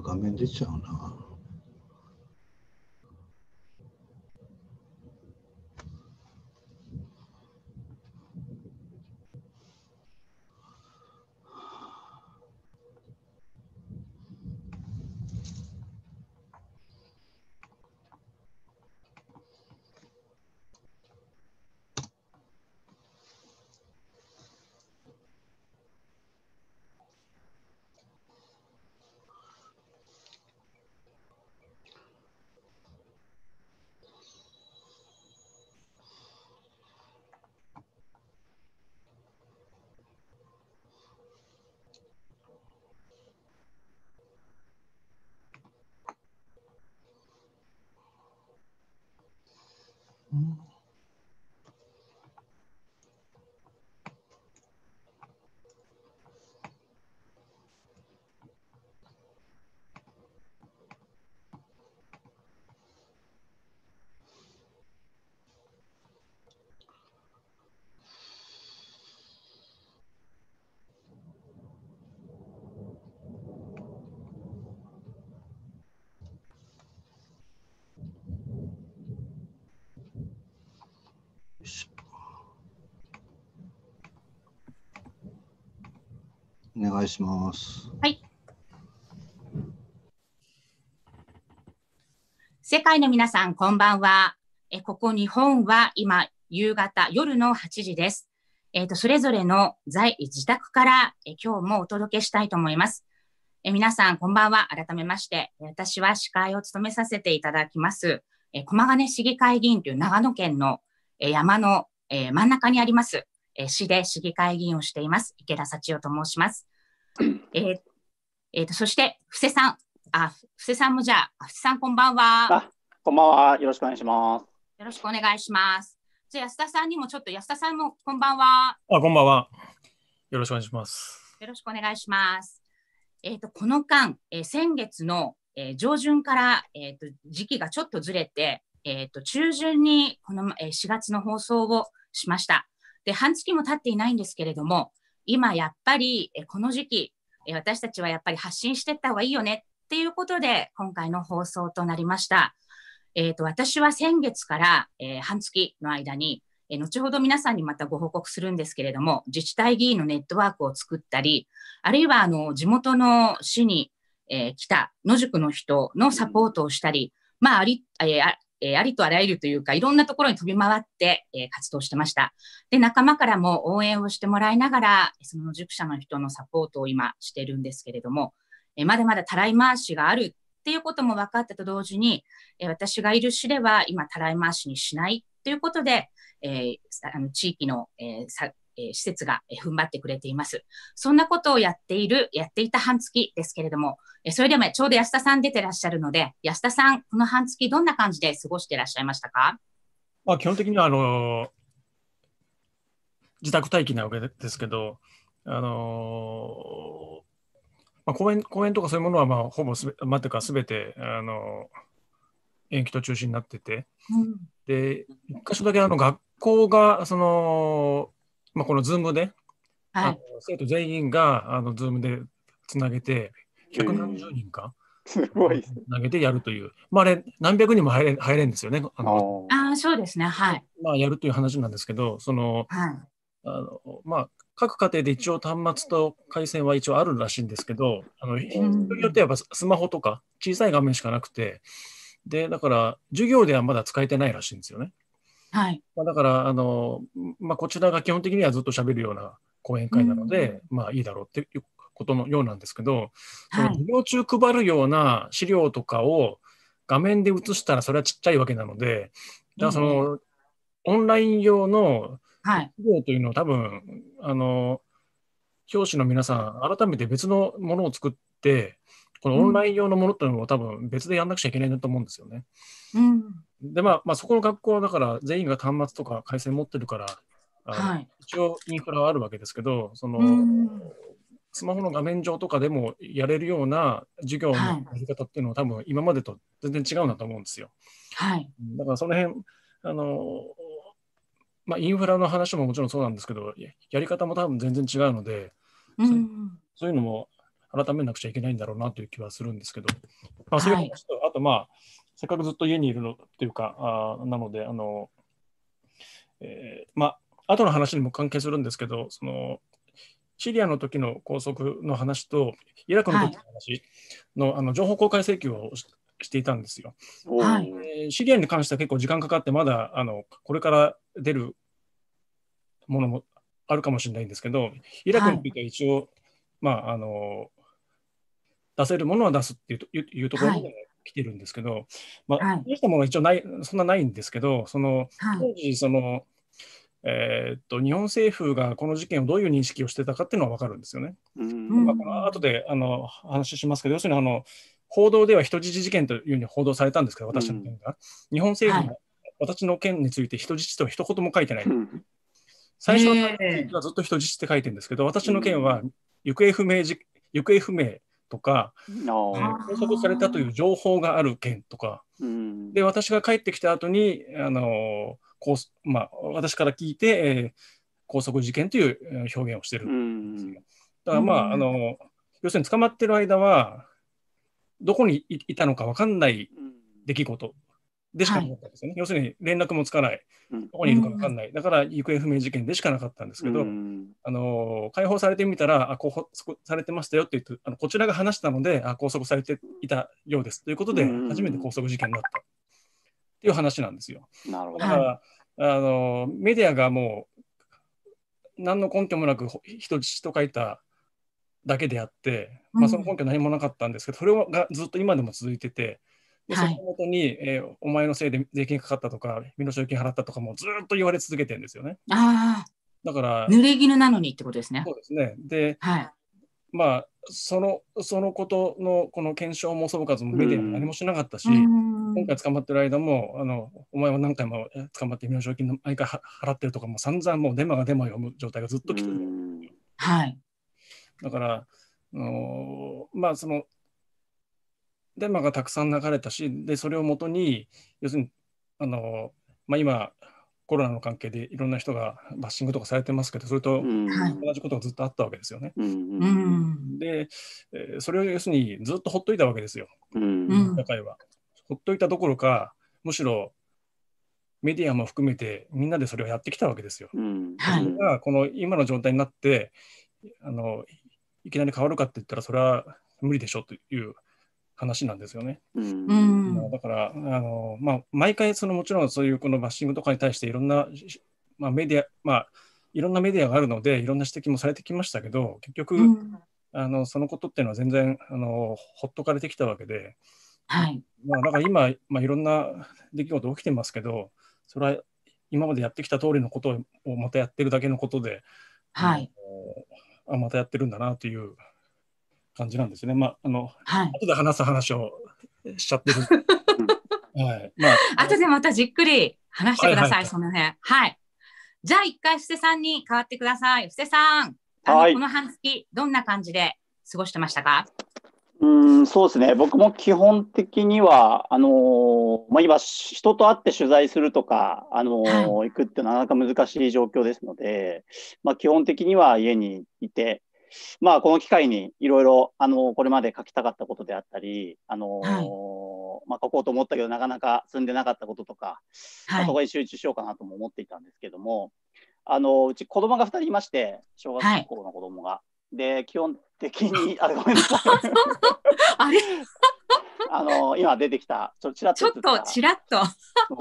画面出ちゃうな。お願いします。はい世界の皆さん、こんばんは。えここ日本は今、夕方、夜の8時です。えっ、と、それぞれの在自宅からえ今日もお届けしたいと思います。え皆さん、こんばんは。改めまして、私は司会を務めさせていただきます。え駒ヶ根市議会議員という長野県のえ山のえ真ん中にあります、え市で市議会議員をしています。池田幸代と申します。えーえーと、そして、布施さん。あ、布施さんもじゃあ、布施さんこんばんは。あ、こんばんは。よろしくお願いします。よろしくお願いします。じゃあ安田さんにもちょっと安田さんもこんばんは。あ、こんばんは。よろしくお願いします。よろしくお願いします。えっ、とこの間、えー先月の、えー上旬からえっ、と時期がちょっとずれて、えっ、と中旬にこの、えー4月の放送をしました。で半月も経っていないんですけれども、今やっぱり、えーこの時期、え私たちはやっぱり発信していった方がいいよねっていうことで今回の放送となりました。えっ、と私は先月から、えー半月の間にえー後ほど皆さんにまたご報告するんですけれども、自治体議員のネットワークを作ったり、あるいはあの地元の市に、え来た野宿の人のサポートをしたり、まああり、えあえーありとあらゆるというか、いろんなところに飛び回って、えー活動してました。で、仲間からも応援をしてもらいながら、その野宿者の人のサポートを今してるんですけれども、えーまだまだたらい回しがあるっていうことも分かったと同時に、え私がいる市では今たらい回しにしないということで、えーあの地域の、えーえー施設が、えー踏ん張ってくれています。そんなことをやっている、やっていた半月ですけれども、えーそれでもちょうど安田さん出てらっしゃるので、安田さん、この半月どんな感じで過ごしてらっしゃいましたか？まあ、基本的にはあの自宅待機なわけですけど、あのまあ、公園公園とかそういうものはまあほぼすべ、まあ、てかすべてあの延期と中止になってて、うん。で、一箇所だけあの学校がその、まあ、このズームで、あのはい。生徒全員があのズームでつなげて、百何十人か、すごい。投げてやるという、まあ、あれ、何百人も入れ入れんですよね。あのあそうですね。はい。まあ、やるという話なんですけど、その、はい。あのまあ、各家庭で一応端末と回線は一応あるらしいんですけど、あの人によってはやっぱスマホとか小さい画面しかなくて、で、だから授業ではまだ使えてないらしいんですよね。はい。まあ、だから、あの、まあ、こちらが基本的にはずっと喋るような講演会なので、まあいいだろうっていうことのようなんですけど、そのはい。授業中配るような資料とかを画面で映したらそれはちっちゃいわけなので、だからその、オンライン用のはい。授業というのを多分、あの、教師の皆さん、改めて別のものを作って、このオンライン用のものっていうのを多分別でやんなくちゃいけないなと思うんですよね。うん。で、まあ、まあ、そこの学校はだから全員が端末とか回線持ってるから、はい。一応インフラはあるわけですけど、その、うん。スマホの画面上とかでもやれるような授業のはいやり方っていうのは多分今までと全然違うなと思うんですよ。はい。だからその辺、あの、まあ、インフラの話ももちろんそうなんですけど、ややり方も多分全然違うので、うん。そういうのも改めなくちゃいけないんだろうなという気はするんですけど、まあ、そういう話と、あとまあ、せっかくずっと家にいるのっていうか、あなので、あの、えーまあ、後の話にも関係するんですけど、その、シリアの時の拘束の話と、イラクの時の話の,、あの情報公開請求をししていたんですよ。はい。えーシリアに関しては結構時間かかって、まだあのこれから出るものもあるかもしれないんですけど、イラクについては一応、まああの、出せるものは出すっていうといういうところまで来てるんですけど、まあ、はい出したものは一応ない、そんなないんですけど、そのはい。当時、その、えーっと、日本政府がこの事件をどういう認識をしてたかっていうのは分かるんですよね。うんまあ、この後であの話しますけど、要するにあの報道では人質事件というふうに報道されたんですけど、私の件が。日本政府が私の件について人質とは一言も書いてない。うん最初のはずっと人質って書いてるんですけど、私の件は行方不明じ行方不明とか、拘束されたという情報がある件とか、うん。で、私が帰ってきた後に、あのこうまあ、私から聞いて、えー拘束事件というえー表現をしてるうん。だからまあ、うん。あの、要するに捕まってる間は、どこにいいたのか分かんない出来事でしかなかったんですよね。要するに連絡もつかない、うん。どこにいるか分かんない。だから行方不明事件でしかなかったんですけど、うん。あの解放されてみたら、あ、拘束されてましたよって言って、あのこちらが話したので、あ、拘束されていたようです。ということで、うん初めて拘束事件になった。っていう話なんですよ。なるほど。だから、あのメディアがもう何の根拠もなくほ人質と書いただけであって、まあ、その根拠何もなかったんですけど、それがずっと今でも続いてて、でそはいのもとに、えーお前のせいで税金かかったとか、身代金払ったとかもずっと言われ続けてるんですよね。あだからあ、、濡れ衣なのにってことですね。そうですね。で、はい。まあ、そのそのことのこの検証も総括もメディアも何もしなかったし、うん今回捕まってる間も、あのお前は何回もえ捕まって身代金の毎回は払ってるとか、もう散々もうデマがデマを読む状態がずっと来てる。うんはい。だから、あのまあその、デマがたくさん流れたし、で、それをもとに、要するに、あのまあ、今、コロナの関係でいろんな人がバッシングとかされてますけど、それと同じことがずっとあったわけですよね。うんうん。で、えーそれを要するにずっとほっといたわけですよ、うんうん社会は。ほっといたどころか、むしろメディアも含めてみんなでそれをやってきたわけですよ。うんはいそれがこの今の状態になってあのいきなり変わるかって言ったらそれは無理でしょという話なんですよね。うんだからあの、まあ、毎回そのもちろんそういうこのバッシングとかに対していろんな、しまあ、メディア、まあ、いろんなメディアがあるのでいろんな指摘もされてきましたけど結局、うんあのそのことっていうのは全然あのほっとかれてきたわけで、はい。まあ、だから今、まあ、いろんな出来事起きてますけどそれは今までやってきた通りのことをまたやってるだけのことで、はい。あのあまたやってるんだなという感じなんですね。まあ、あのはい。後で話す話をしちゃってる。はい。まあ、後でまたじっくり話してください、はいはいその辺。はい。じゃあ一回布施さんに変わってください。布施さん、あのはいこの半月どんな感じで過ごしてましたか？うん、そうですね。僕も基本的には、あのーまあ、今、人と会って取材するとか、あのー行くってなかなか難しい状況ですので、まあ、基本的には家にいて、まあ、この機会にいろいろ、あのーこれまで書きたかったことであったり、あのーまあ、書こうと思ったけど、なかなか進んでなかったこととか、まあそはい。こに集中しようかなとも思っていたんですけども、あのうち子供が2人いまして、小学校の子供が。で、基本的に、あれごめんなさい。あれ？あの今出てきた、ちょちらっちょっとちらっと。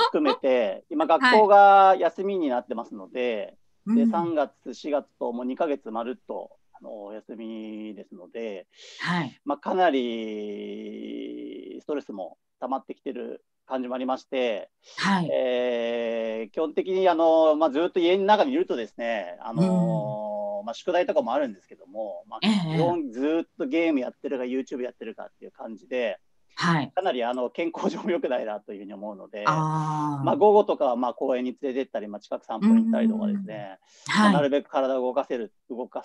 含めて、今、学校が休みになってますので、でうん3月、4月ともう2ヶ月まるっとあのお休みですので、はい。まあ、かなりストレスも溜まってきてる感じもありまして、はい。えー基本的にあの、まあ、ずっと家の中にいるとですね、あのまあ、宿題とかもあるんですけども、まあ、ええ基本ずっとゲームやってるか YouTube やってるかっていう感じではい。かなりあの健康上も良くないなというふうに思うので。ああ。まあ、午後とかはまあ公園に連れてったり、まあ、近く散歩に行ったりとかですね、まあなはい。るべく体を動かせる、動か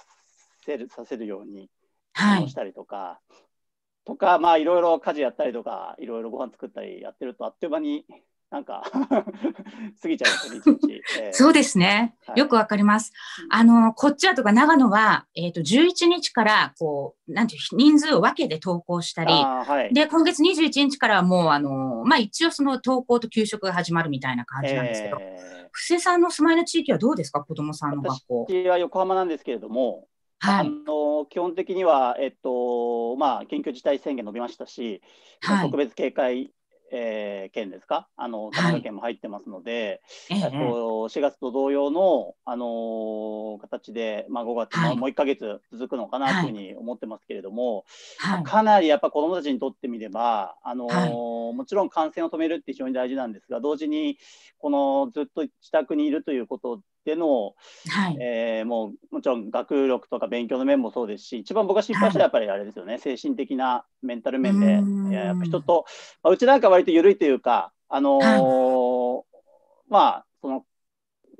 せる、させるようにはい。したりとか、とか、まあいろいろ家事やったりとか、いろいろご飯作ったりやってると、あっという間になんか 過ぎちゃいますね、一日。えーそうですね。はいよくわかります。あの、こっちはとか長野は、えっ、と、11日から、こう、なんていう、人数を分けて登校したり、はい。で、今月21日からはもう、あの、まあ、一応その登校と給食が始まるみたいな感じなんですけど、え布施さんの住まいの地域はどうですか？子供さんの学校。ー、私は横浜なんですけれども、あはい。の基本的には、えっとまあ、緊急事態宣言伸びましたし、はい特。別警戒、えー県ですか、あの神奈川県も入ってますので、えええっと4月と同様の、あのー形で、まあ、5月、はいもう1か月続くのかなというふうに思ってますけれども、はい。かなりやっぱ子どもたちにとってみれば、あのーはいもちろん感染を止めるって非常に大事なんですが、同時にこのずっと自宅にいるということでの、はい。えーもうもちろん学力とか勉強の面もそうですし、一番僕が心配したのはやっぱりあれですよね、精神的なメンタル面で、ややっぱ人と、まあ、うちなんか割と緩いというか、あのーまあ、その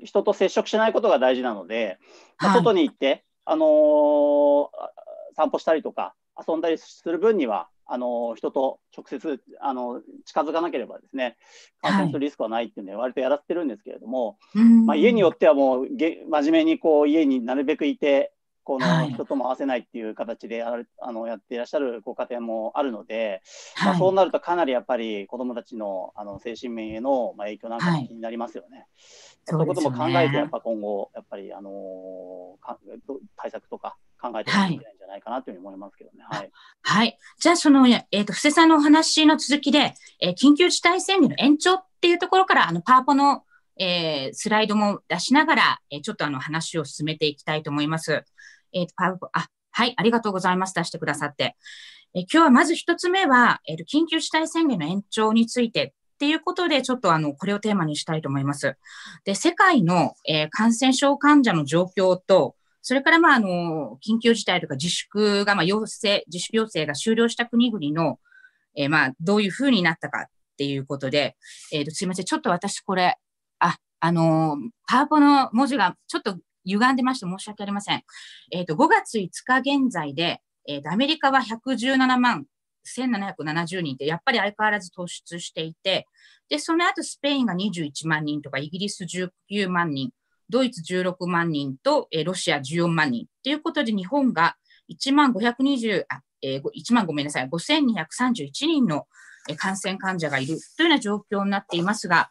人と接触しないことが大事なので、まあはい。外に行って、あのーあ散歩したりとか、遊んだりする分には、あのー人と直接、あの近づかなければですね、感染するリスクはないっていうので、割とやらせてるんですけれども、まあ、家によってはもうげ真面目にこう家になるべくいて、こはい。の人とも合わせないっていう形でやられあのやっていらっしゃるご家庭もあるので、まあ、はいそうなるとかなりやっぱり子どもたちのあの精神面へのまあ影響なんかはいも気になりますよね。そそういうことも考えて、やっぱ今後、やっぱり、あのーか対策とか考えていけないんじゃないかなというふうに思いますけどね。はい。はい。じゃあ、その、えっ、と、布施さんのお話の続きで、えー緊急事態宣言の延長っていうところから、あの、パワポの、えースライドも出しながら、えーちょっとあの、話を進めていきたいと思います。えっ、と、パワポ、あ、はい、ありがとうございます。出してくださって。えー今日はまず一つ目は、えーと、緊急事態宣言の延長についてっていうことで、ちょっとあの、これをテーマにしたいと思います。で、世界の、えー感染症患者の状況と、それから、まあ、あの、緊急事態とか自粛が、まあ、要請、自粛要請が終了した国々の、えーまあ、どういうふうになったかっていうことで、えーと、すいません。ちょっと私これ、あ、あのーパワポの文字がちょっと歪んでまして申し訳ありません。えっ、と、5月5日現在で、えーと、アメリカは117万1770人って、やっぱり相変わらず突出していて、で、その後スペインが21万人とか、イギリス19万人、ドイツ16万人と、えーロシア14万人ということで、日本が1万520、あえー、1万ごめんなさい、5231人の感染患者がいるというような状況になっていますが、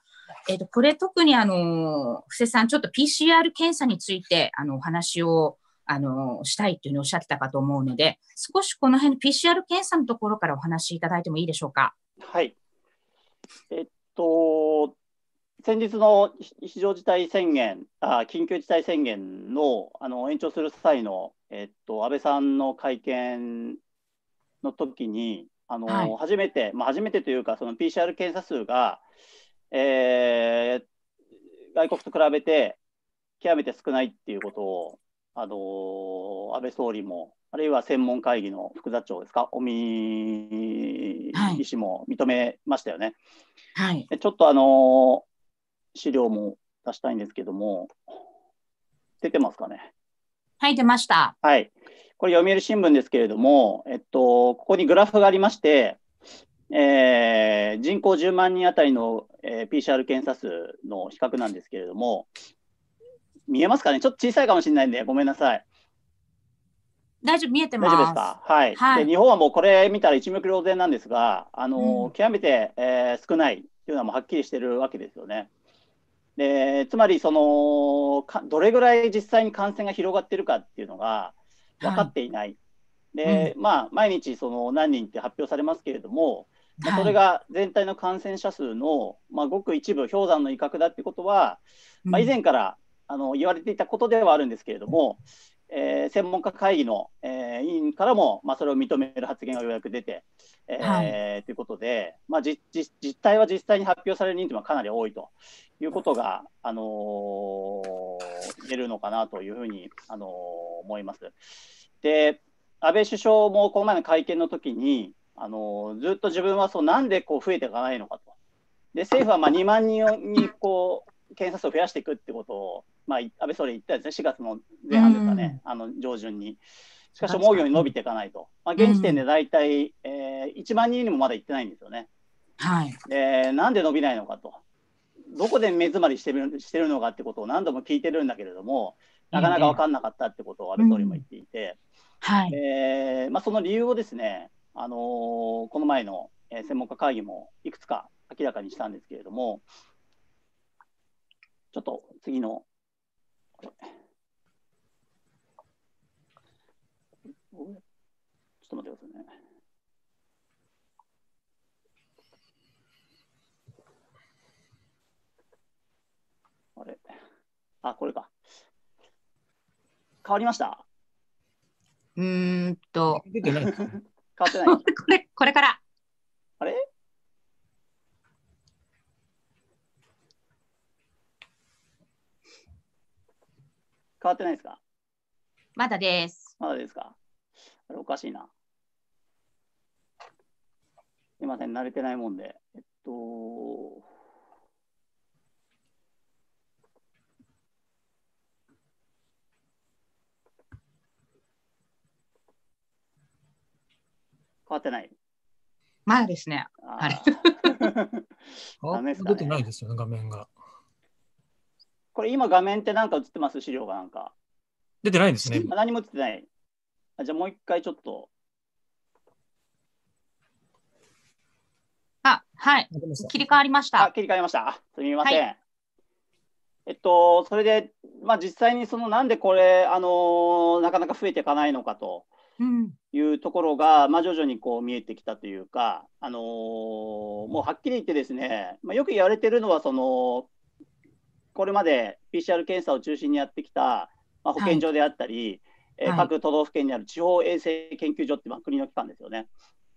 えっ、と、これ特にあの、布施さん、ちょっと PCR 検査について、あの、お話を、あの、したいというふうにおっしゃってたかと思うので、少しこの辺の PCR 検査のところからお話しいただいてもいいでしょうか？はい。えっと、先日の非非常事態宣言、あ緊急事態宣言のあの延長する際の、えっと、安倍さんの会見の時に、あのはい初めて、まあ、初めてというか、その PCR 検査数が、えー外国と比べて極めて少ないっていうことを、あの安倍総理も、あるいは専門会議の副座長ですか、尾身はい医師も認めましたよね。はい。でちょっとあの資料も出したいんですけども、出てますかね？はい、出ました。はい。これ読売新聞ですけれども、えっと、ここにグラフがありまして、えー人口10万人あたりの、えー PCR 検査数の比較なんですけれども、見えますかね？ちょっと小さいかもしれないんで、ごめんなさい。大丈夫、見えて大ます。丈夫ですか、はいはいで日本はもうこれ見たら一目瞭然なんですが、あのうん極めて、えー少ないというのはもうはっきりしてるわけですよね。でつまりそのか、どれぐらい実際に感染が広がっているかっていうのが分かっていない。で、まあ、毎日その何人って発表されますけれども、まあ、それが全体の感染者数の、まあ、ごく一部、氷山の威嚇だってことは、まあ、以前からあの言われていたことではあるんですけれども、えー専門家会議の、えー委員からも、まあ、それを認める発言がようやく出て、えーはということで、まあ、じじ実態は実際に発表される人数はかなり多いということが、あのー言えるのかなというふうに、あのー思います。で安倍首相もこの前の会見の時に、あのーずっと自分はそうなんでこう増えていかないのかと。で政府はまあ2万人にこう検査数を増やしていくってことを、まあ、安倍総理言ったんですね、4月の前半ですかね、あの上旬に。しかし、思うように伸びていかないと。まあ、現時点で大体、えー1万人にもまだ行ってないんですよね。はい。で、なんで伸びないのかと。どこで目詰まりしてるしてるのかってことを何度も聞いてるんだけれども、なかなか分かんなかったってことを安倍総理も言っていて、はい。えーまあ、その理由をですね、あのーこの前の、えー専門家会議もいくつか明らかにしたんですけれども、ちょっと次の、ちょっと待ってくださいね。あれ？あ、これか。変わりました？うーんと。変わってない これ、これから。あれ変わってないですか？まだです。まだですか？あれおかしいな。すいません、慣れてないもんで。えっと、変わってない？まだですね。ああれーダメですかね出てないですよね、画面が。これ今画面って何か映ってます？資料がなんか。出てないですね。あ何も映ってない。あじゃあもう一回ちょっと。あ、はい。切り替わりましあ、た。切り替えました。あすみません。はえっと、それで、まあ、実際にそのなんでこれ、あのーなかなか増えていかないのかとうん。いうところが、まあ、徐々にこう見えてきたというか、あのーもうはっきり言ってですね、まあ、よく言われてるのはその、これまで PCR 検査を中心にやってきた、まあ、保健所であったり、えーはい各都道府県にある地方衛生研究所って、まあ、国の機関ですよね。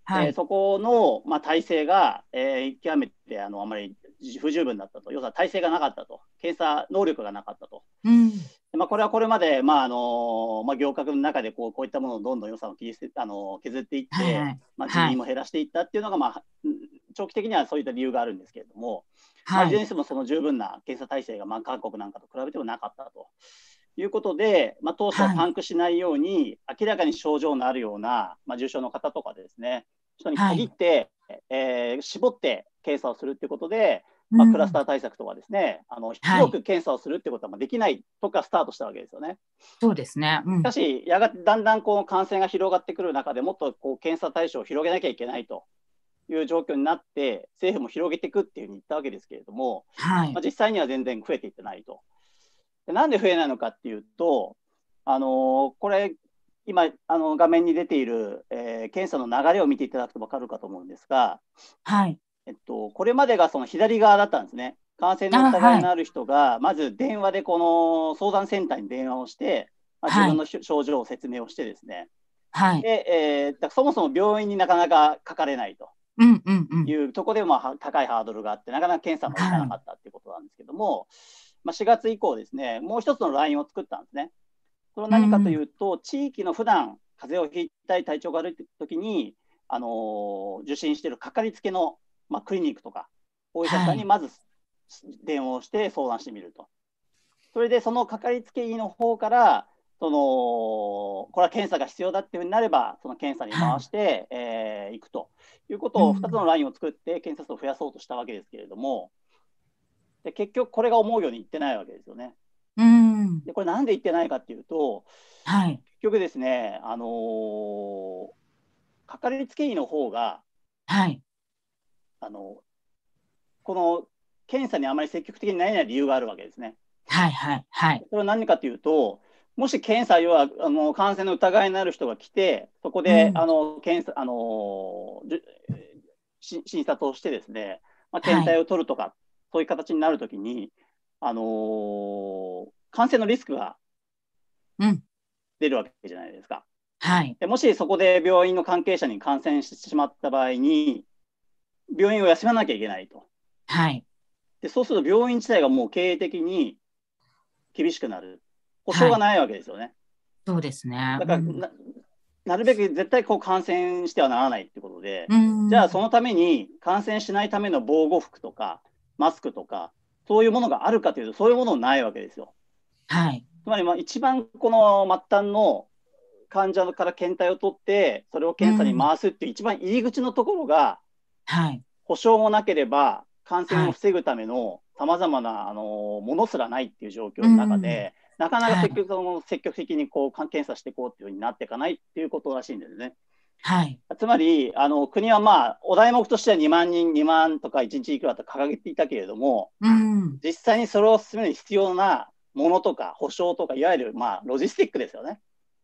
はい。えーそこの、まあ、体制が、えー極めてあのあまり不十分だったと、要するに体制がなかったと、検査能力がなかったと。うん。でまあ、これはこれまで、まああのまあ、業界の中でこうこういったものをどんどん予算を切り捨てあの削っていって、はいはい。まあ、はい人員も減らしていったっていうのが、まあ、うん長期的にはそういった理由があるんですけれども、まあ、はい。いずれにしてもその十分な検査体制が、まあ、韓国なんかと比べてもなかったと。いうことで、まあ、当初はパンクしないように、明らかに症状のあるような、まあ、重症の方とかですね、人に限って、えー絞って検査をするっていうことで、まあ、クラスター対策とかですね、あの広く検査をするってことはまあできないとかスタートしたわけですよね。そうですね。うん。しかし、やがてだんだんこう感染が広がってくる中でもっとこう検査対象を広げなきゃいけないという状況になって、政府も広げていくっていうふうに言ったわけですけれども、はいまあ、。実際には全然増えていってないと。でなんで増えないのかっていうと、あのーこれ、今あの画面に出ている、えー検査の流れを見ていただくと分かるかと思うんですが、はい。えっと、これまでがその左側だったんですね。感染の疑いのある人が、まず電話でこの相談センターに電話をして、まあ、はい自分のし症状を説明をしてですね、はい。でえーそもそも病院になかなかかかれないと。いうところで、ま高いハードルがあって、なかなか検査もいかなかったっていうことなんですけども、まあ、4月以降ですね、もう一つのラインを作ったんですね。それは何かというと、地域の普段風邪をひいたり体調が悪いときに、あのー受診しているかかりつけの、まあ、クリニックとか、お医者さんにまず電話をして相談してみると。それでそのかかりつけ医の方から、そのこれは検査が必要だっていうふうになれば、その検査に回して、えー行くということをうん2つのラインを作って検査数を増やそうとしたわけですけれども、で結局これが思うようにいってないわけですよね。うん。でこれなんでいってないかっていうと、はい。結局ですね、あのーかかりつけ医の方が、はい。あのこの検査にあまり積極的になれない理由があるわけですね。はい。はい。はい。それは何かというと、もし検査、要はあの感染の疑いのある人が来て、そこで、うんあの検査あの診察をしてですね、まあ、検体を取るとか、そういう形になるときに、あのー感染のリスクがうん。出るわけじゃないですか。はい。でもしそこで病院の関係者に感染してしまった場合に、病院を休まなきゃいけないと。はい。でそうすると病院自体がもう経営的に厳しくなる。保証がないわけですよね。そうですね。だからななるべく絶対こう感染してはならないってことで、うん。じゃあそのために感染しないための防護服とかマスクとかそういうものがあるかというとそういうものないわけですよ。はい。つまりまあ一番この末端の患者から検体を取ってそれを検査に回すっていう一番入り口のところがはい。保証もなければ感染を防ぐためのさまざまなあのものすらないっていう状況の中で、なかなか積極,、そ積極的にこう検査していこうっていうふうになっていかないっていうことらしいんですね。はい、つまりあの国は、まあ、お題目としては2万人、2万とか1日いくらと掲げていたけれども、うん、実際にそれを進める必要なものとか保証とかいわゆる、まあ、ロジスティックですよね。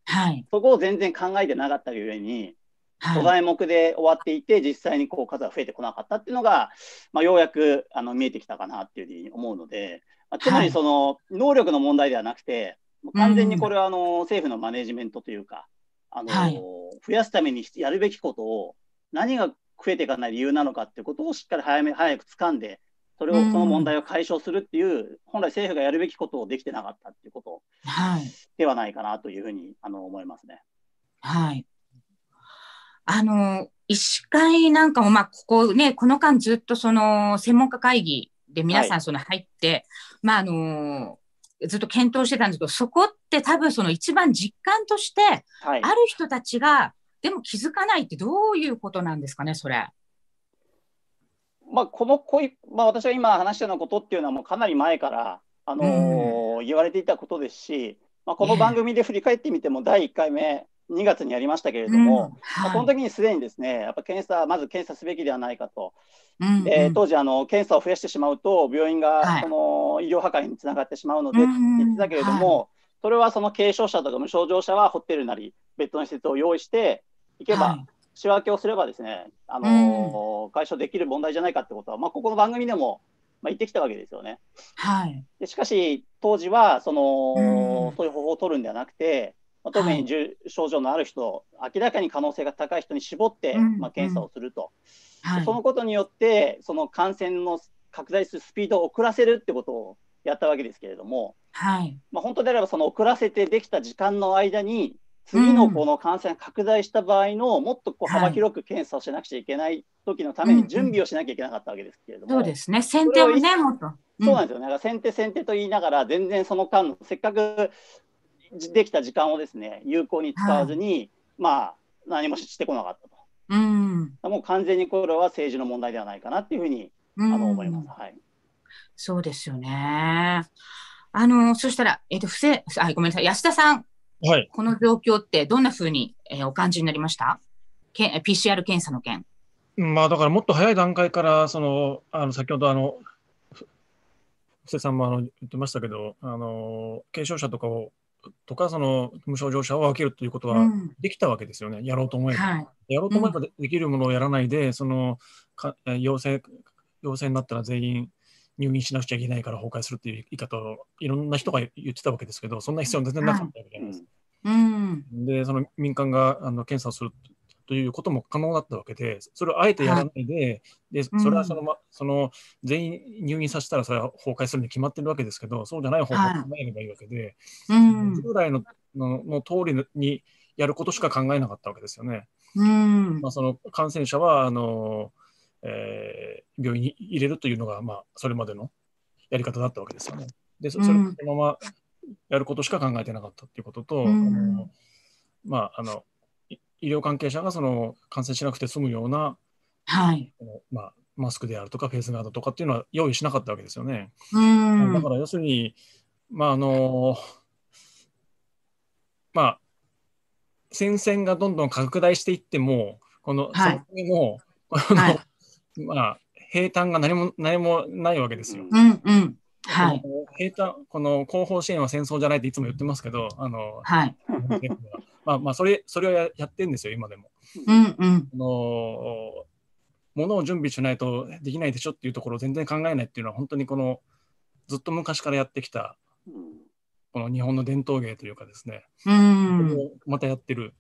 はい、そこを全然考えてなかったゆえに、はい、お題目で終わっていて、実際にこう数が増えてこなかったっていうのが、まあ、ようやくあの見えてきたかなっていうふうに思うので、まあ、つまりその、能力の問題ではなくて、完全にこれはあの政府のマネジメントというか、あの、はい、増やすためにやるべきことを何が増えていかない理由なのかっていうことをしっかり早め早く掴んでそれをその問題を解消するっていう、うん、本来政府がやるべきことをできてなかったっていうことではないかなというふうにあの思いますね。はい。あの、医師会なんかも、まあ、ここね、この間ずっとその専門家会議で皆さんその入って、はい、まあ、あの、ずっと検討してたんですけど、そこって多分その一番実感として、ある人たちが、でも気づかないってどういうことなんですかね、それ。まあ、このこい、まあ、私が今話したようなことっていうのはもうかなり前から、あのーうん、言われていたことですし、まあ、この番組で振り返ってみても第1回目、2月にやりましたけれども、うんはい、まあ、この時にすでにですねやっぱ検査まず検査すべきではないかと、うんうん、で当時あの検査を増やしてしまうと病院がその医療破壊につながってしまうのでって言ってたけれども、はい、それはその軽症者とか無症状者はホテルなり別途の施設を用意していけば、はい。仕分けをすればですね、あの、うん、解消できる問題じゃないかってことは、まあ、ここの番組でも、まあ、言ってきたわけですよね。はい、でしかし、当時はその、うん、そういう方法を取るんではなくて、まあ、特に重症状のある人、はい、明らかに可能性が高い人に絞って、うん、まあ、検査をすると、はい、そのことによって、その感染の拡大するスピードを遅らせるってことをやったわけですけれども、はい。まあ、本当であれば、その遅らせてできた時間の間に、次のこの感染が拡大した場合の、もっとこう幅広く検査をしなくちゃいけない時のために準備をしなきゃいけなかったわけですけれども、そうですね、先手をね、もっと。そうなんですよ。ね、先手先手と言いながら、全然その間、せっかくできた時間をですね有効に使わずに、はい、まあ、何もしてこなかったと。うん、もう完全にこれは政治の問題ではないかなっていうふうに、あの思います。はい、そうですよね。あの、そしたら、えっ、ー、と、不正、あ、ごめんなさい、安田さん。はい、この状況ってどんなふうに、えー、お感じになりました？け ?PCR 検査の件。まあ、だからもっと早い段階から、その、あの、先ほどあの、布施さんもあの言ってましたけど、あの、軽症者とかを、とか、その、無症状者を分けるということはできたわけですよね。うん、やろうと思えば。はい、やろうと思えばできるものをやらないで、うん、その、か陽性、陽性になったら全員入院しなくちゃいけないから崩壊するっていう言い方をいろんな人が言ってたわけですけど、そんな必要全然なかったわけです。はい、うん、で、その民間があの検査をするということも可能だったわけで、それをあえてやらないで、はい、でそれはその,、ま、その全員入院させたらそれは崩壊するに決まってるわけですけど、そうじゃない方法を考えればいいわけで、はい、従来ののの通りにやることしか考えなかったわけですよね。うん。まあ、その感染者はあの、えー、病院に入れるというのが、まあ、それまでのやり方だったわけですよね。で、それをそのままやることしか考えてなかったっていうことと、うん、あのまあ、あの、医療関係者がその感染しなくて済むような、はい、まあ、マスクであるとかフェイスガードとかっていうのは用意しなかったわけですよね。うん、だから要するに、まああのまあ、戦線がどんどん拡大していっても、この、はい、はい、まあ、平坦が何も何もないわけですよ。うんうんはい、平坦この後方支援は戦争じゃないっていつも言ってますけど、あのはい、まあまあそれそれをややってるんですよ今でも。うんうん、あのものを準備しないとできないでしょっていうところを全然考えないっていうのは本当にこのずっと昔からやってきたこの日本の伝統芸というかですね、うん、またやってる。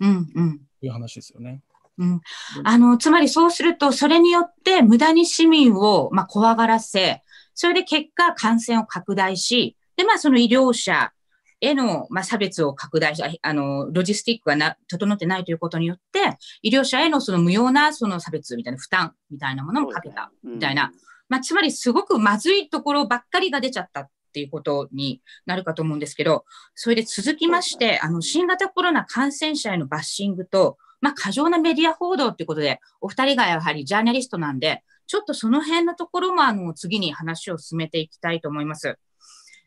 うんうん、いう話ですよね。うん、あの、つまりそうすると、それによって無駄に市民を、まあ、怖がらせ、それで結果感染を拡大し、で、まあ、その医療者への、まあ、差別を拡大し、あの、ロジスティックがな、整ってないということによって、医療者へのその無用なその差別みたいな負担みたいなものもかけた、みたいな。まあ、つまりすごくまずいところばっかりが出ちゃったっていうことになるかと思うんですけど、それで続きまして、あの、新型コロナ感染者へのバッシングと、まあ、過剰なメディア報道っていうことで、お二人がやはりジャーナリストなんで、ちょっとその辺のところもあの次に話を進めていきたいと思います。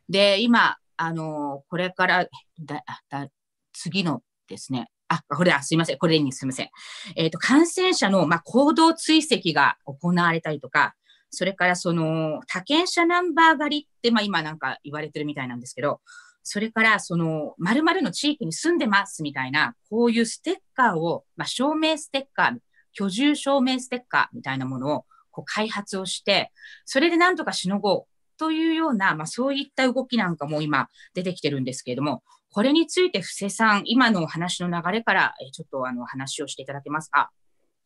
で、今、あのこれからだだ次のですね、あ、これ、あ、すいません。これにすいません。えっ、ー、と、感染者の、まあ、行動追跡が行われたりとか、それからその、他県者ナンバー狩りって、まあ、今なんか言われてるみたいなんですけど、それからその、〇〇の地域に住んでますみたいな、こういうステッカーを、まあ、証明ステッカー、居住証明ステッカーみたいなものをこう開発をして、それでなんとかしのごうというような、まあ、そういった動きなんかも今出てきてるんですけれども、これについて布施さん、今の話の流れからちょっとあの話をしていただけますか？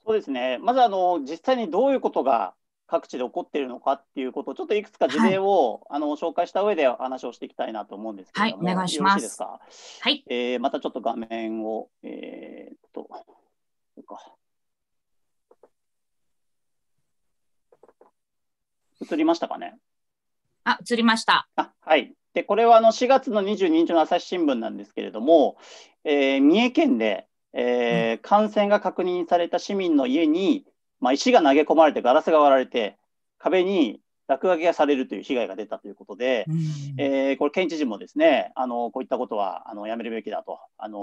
そうですね。まずあの実際にどういうことが各地で起こっているのかっていうことをちょっといくつか事例を、はい、あの紹介した上で話をしていきたいなと思うんですけれども、はい、お願いします。いですか？はい。えー、またちょっと画面をえー、っと映りましたかね？あ、映りました。あはい。で、これはあの4月の22日の朝日新聞なんですけれども、えー、三重県で、えー、感染が確認された市民の家に、まあ、石が投げ込まれてガラスが割られて、壁に落書きがされるという被害が出たということで、うん、えー、これ、県知事もですねあのこういったことはあのやめるべきだと、あの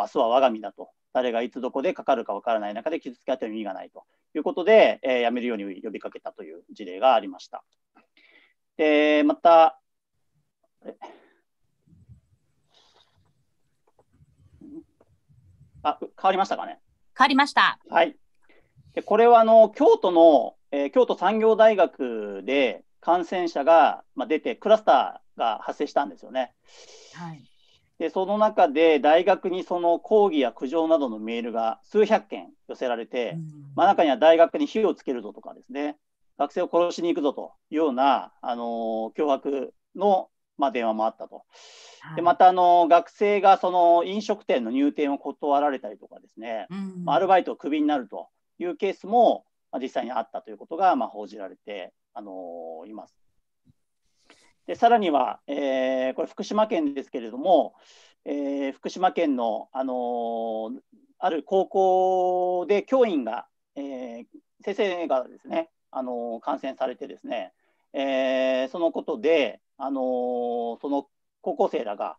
明日は我が身だと、誰がいつどこでかかるか分からない中で傷つけ合っても意味がないということで、えー、やめるように呼びかけたという事例がありました。でまた、あ、変わりましたかね？変わりました。はい。でこれはあの京都の、えー、京都産業大学で感染者が、まあ、出てクラスターが発生したんですよね。はい。でその中で大学にその抗議や苦情などのメールが数百件寄せられて、うん、まあ、中には大学に火をつけるぞとかですね学生を殺しに行くぞというような、あの脅迫の、まあ、電話もあったと。でまたあの学生がその飲食店の入店を断られたりとかですね、うん、アルバイトをクビになるというケースも、まあ、実際にあったということが、まあ、報じられて、あのいます。でさらには、えー、これ福島県ですけれども、えー、福島県の、あのある高校で教員が、えー、先生がですね、あの感染されてですね、えー、そのことで、あのー、その高校生らが、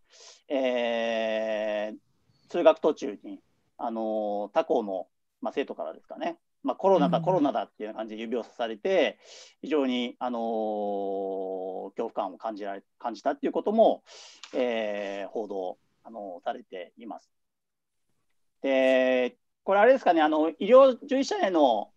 えー、通学途中に、あの他校の、まあ、生徒からですかね、まあ、コロナだ、コロナだっていう感じで指をさされて、非常に、あの恐怖感を感じられ感じたっていうことも、え報道、あのされています。で、これあれですかね、あの医療従事者への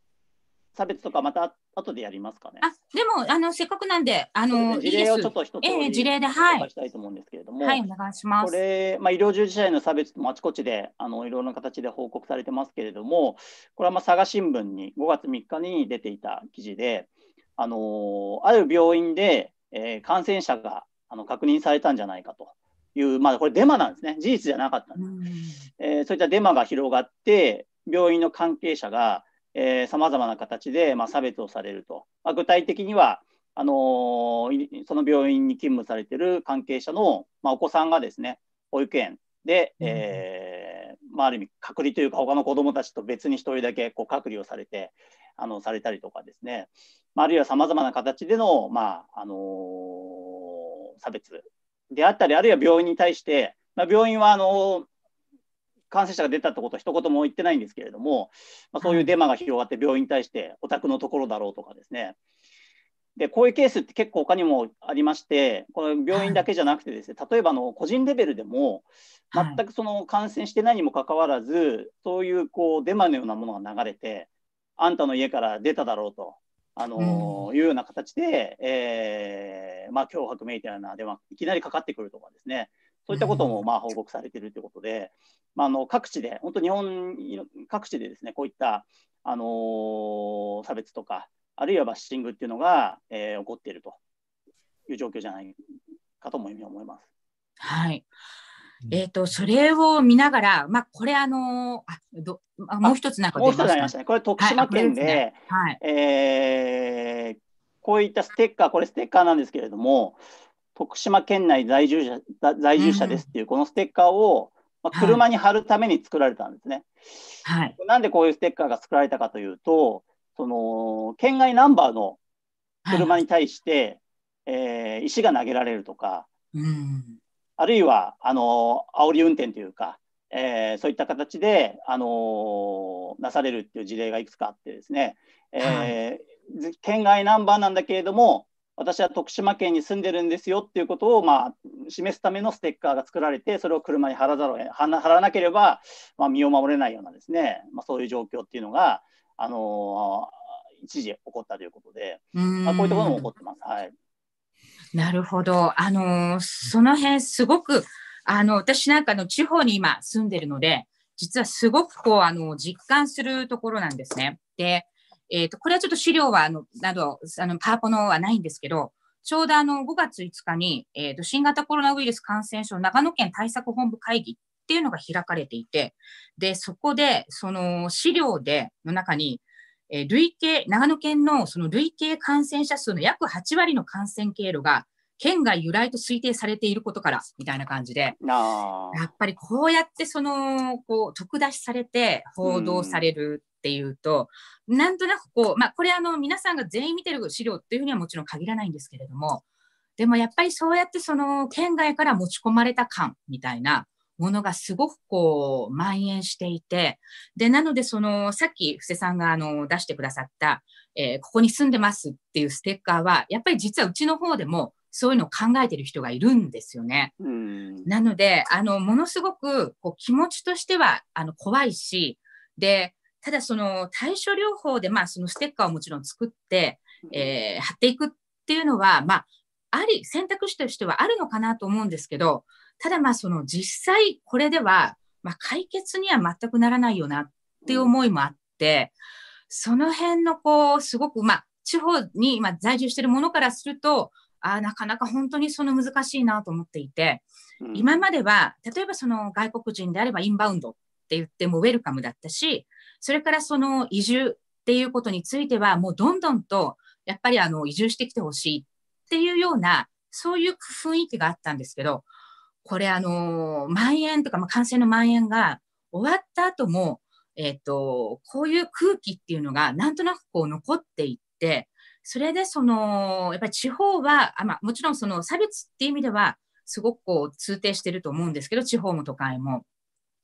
差別とかまた後でやりますかね。あ、でも、あの、せっかくなんで、あの、事例をちょっと一つ、えー、事例で、はい。したいと思うんですけれども。はい、お願いします。これ、まあ、医療従事者への差別もあちこちで、あの、いろんな形で報告されてますけれども。これは、まあ、佐賀新聞に5月3日に出ていた記事で。あの、ある病院で、えー、感染者が、あの、確認されたんじゃないかと。いう、まあ、これデマなんですね。事実じゃなかったんです。えー、そういったデマが広がって、病院の関係者が、さまざまな形で、まあ、差別をされると、まあ、具体的にはあのー、その病院に勤務されている関係者の、まあ、お子さんがですね保育園で、うん、えー、まあ、ある意味隔離というか他の子どもたちと別に1人だけこう隔離をされてあのされたりとかですね、まあ、あるいはさまざまな形での、まああのー、差別であったりあるいは病院に対して、まあ、病院はあの感染者が出たってことは一言も言ってないんですけれども、まあ、そういうデマが広がって病院に対してお宅のところだろうとかですね。でこういうケースって結構他にもありまして、この病院だけじゃなくてですね、例えばの個人レベルでも、全くその感染してないにもかかわらず、そういうこうデマのようなものが流れて、あんたの家から出ただろうと、あのいうような形で、えーまあ、脅迫めいたような電話、いきなりかかってくるとかですね、そういったこともまあ報告されているということで、まあ、あの各地で、本当日本各地でですね、こういった、あのー、差別とか、あるいはバッシングっていうのが、えー、起こっているという状況じゃないかと思います。はい。えっ、ー、と、それを見ながら、まあ、これ、あのあどあもう一つなんかもう一つありましたね。これ、徳島県で、はい、ねはい、えー、こういったステッカー、これステッカーなんですけれども、徳島県内在住者在住者ですっていう、このステッカーを、まあ、車に貼るために作られたんですね。はい、なんでこういうステッカーが作られたかというと、その県外ナンバーの車はいに対して、えー石が投げられるとか、うん。あるいはあの煽り運転というか、えーそういった形で、あのなされるっていう事例がいくつかあってですね、えーず県外ナンバーなんだけれども、私は徳島県に住んでるんですよっていうことを、まあ、示すためのステッカーが作られて、それを車に貼らざるを得貼らなければ、まあ、身を守れないようなですね、まあ、そういう状況っていうのが、あの一時起こったということで、うんまあ、こういうところも起こってます。はい。なるほど。あのーその辺すごく、あの、私なんかの地方に今住んでるので、実はすごくこう、あの、実感するところなんですね。で、えっ、と、これはちょっと資料は、あの、など、あの、パーポのはないんですけど、ちょうどあの、5月5日に、えっ、と、新型コロナウイルス感染症長野県対策本部会議っていうのが開かれていて、で、そこで、その資料で、の中に、えー累計、長野県のその累計感染者数の約8割の感染経路が県外由来と推定されていることから、みたいな感じで、あやっぱりこうやってその、こう、特出しされて報道されるっていうと、なんとなくこう、まあ、これあの、皆さんが全員見てる資料っていうふうにはもちろん限らないんですけれども、でもやっぱりそうやってその、県外から持ち込まれた感みたいなものがすごくこう、蔓延していて、で、なのでその、さっき布施さんがあの、出してくださった、えーここに住んでますっていうステッカーは、やっぱり実はうちの方でも、そういうのを考えてる人がいるんですよね。ーうん。なので、あの、ものすごくこう気持ちとしてはあの怖いし、で、ただその対処療法で、まあ、そのステッカーをもちろん作って、えー貼っていくっていうのは、まあ、あり、選択肢としてはあるのかなと思うんですけど、ただまあ、その実際これでは、まあ、解決には全くならないよなっていう思いもあって、その辺のこう、すごく、まあ、地方に今在住しているものからすると、あーなかなか本当にその難しいなと思っていて、うん。今までは、例えばその外国人であればインバウンドって言ってもウェルカムだったし、それからその移住っていうことについては、もうどんどんと、やっぱりあの移住してきてほしいっていうような、そういう雰囲気があったんですけど、これあの、蔓延とか、まあ、感染の蔓延が終わった後も、えっ、と、こういう空気っていうのがなんとなくこう残っていって、それでその、やっぱり地方は、あまあ、もちろんその差別っていう意味では、すごくこう通底してると思うんですけど、地方も都会も。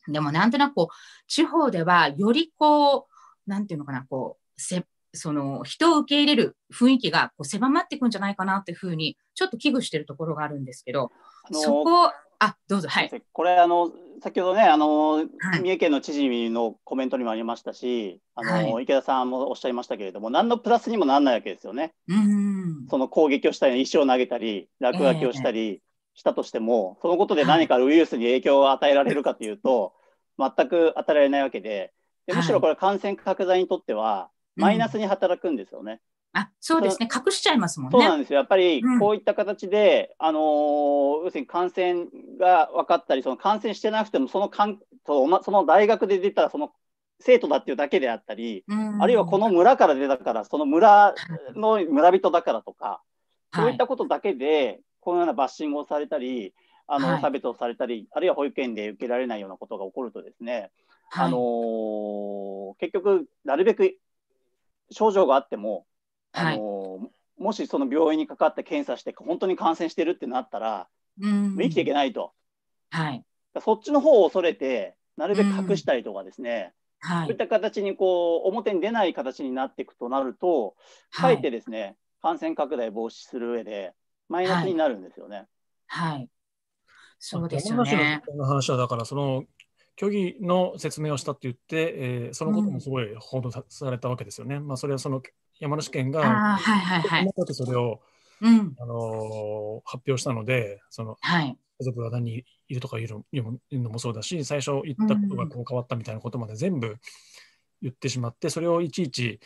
でもなんとなくこう、地方ではよりこう、なんていうのかな、こう、せその人を受け入れる雰囲気がこう狭まっていくんじゃないかなっていうふうに、ちょっと危惧してるところがあるんですけど、そこ、あ、どうぞ、はい。これあの先ほどねあの、はい三重県の知事のコメントにもありましたしあの、は池田さんもおっしゃいましたけれども何のプラスにもならないわけですよね。うーん。その攻撃をしたり石を投げたり落書きをしたりしたとしても、そのことで何かウイルスに影響を与えられるかというと、全く与えられないわけででむしろこれ感染拡大にとってはマイナスに働くんですよね。あ、そうですね。隠しちゃいますもんね。そうなんですよ。やっぱりうんこういった形で、あのー要するに感染が分かったり、その感染してなくても、そのかんそのその大学で出たその生徒だっていうだけであったり、うんあるいはこの村から出たから、その村の村人だからとか、そういったことだけで、このようなバッシングをされたり、あのはい差別をされたり、あるいは保育園で受けられないようなことが起こるとですね、はいあのー結局、なるべく症状があっても、あのーもしその病院にかかって検査して、本当に感染してるってなったら、うん生きていけないと。はい。そっちの方を恐れて、なるべく隠したりとかですね、はい。そういった形にこう表に出ない形になっていくとなると、かはいえってですね、感染拡大防止する上で、マイナスになるんですよね。はい。そうですよね。の話はだからその虚偽の説明をしたって言って、えーそのこともすごい報道さされたわけですよね。まあ、それはその山梨県がはいはいはい。それを、うん。あのー発表したので、そのはい。家族が何人いるとかいうのいうのもそうだし、最初言ったことがこう変わったみたいなことまで全部言ってしまって、それをいちいち、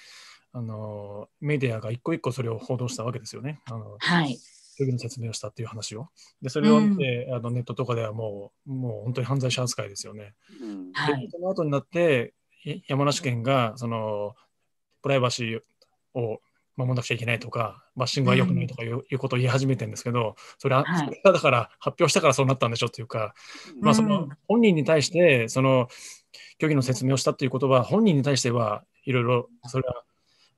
あのーメディアが一個一個それを報道したわけですよね。あのはい。虚偽の説明をしたっていう話を。で、それを見て、あのネットとかではもう、もう本当に犯罪者扱いですよね。うんはいでその後になって、い山梨県がそのプライバシーを守らなくちゃいけないとか、バッシングは良くないとかいう,、ことを言い始めてるんですけど、それは、はい。それはだから発表したからそうなったんでしょっていうか、まあ、そのうん本人に対してその虚偽の説明をしたっていうことは、本人に対してはいろいろそれは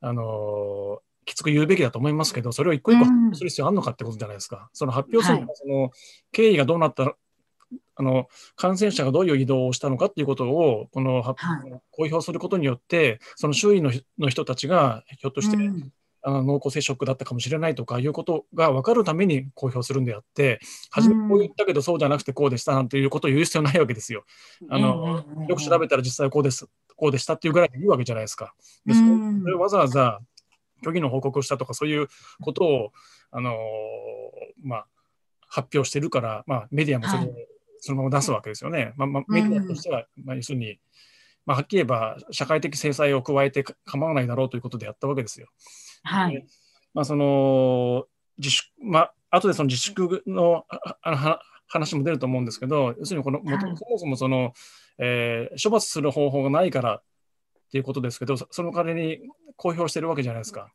あのきつく言うべきだと思いますけど、それを一個一個発表する必要あるのかってことじゃないですか。その発表するのは、その経緯がどうなったあの感染者がどういう移動をしたのかっていうことをこの、はい、公表することによってその周囲のの人たちがひょっとして、うん、あの濃厚接触だったかもしれないとかいうことが分かるために公表するんであって初めこう言ったけどそうじゃなくてこうでしたなんていうことを言う必要ないわけですよ。あのよく調べたら実際こうですこうでしたっていうぐらいでいいわけじゃないですか。でそれわざわざ虚偽の報告をしたとかそういうことをあのまあ発表してるから、まあ、メディアもそれをそのまま出すわけですよね。まあまあ、メディアとしては、まあ、要するに、まあ、はっきり言えば社会的制裁を加えて構わないだろうということでやったわけですよ。はい。まあ、その自粛、まあ後でその自粛のあの話も出ると思うんですけど、要するにこの、はい、そもそもその、えー、処罰する方法がないからっていうことですけど、その代わりに公表してるわけじゃないですか。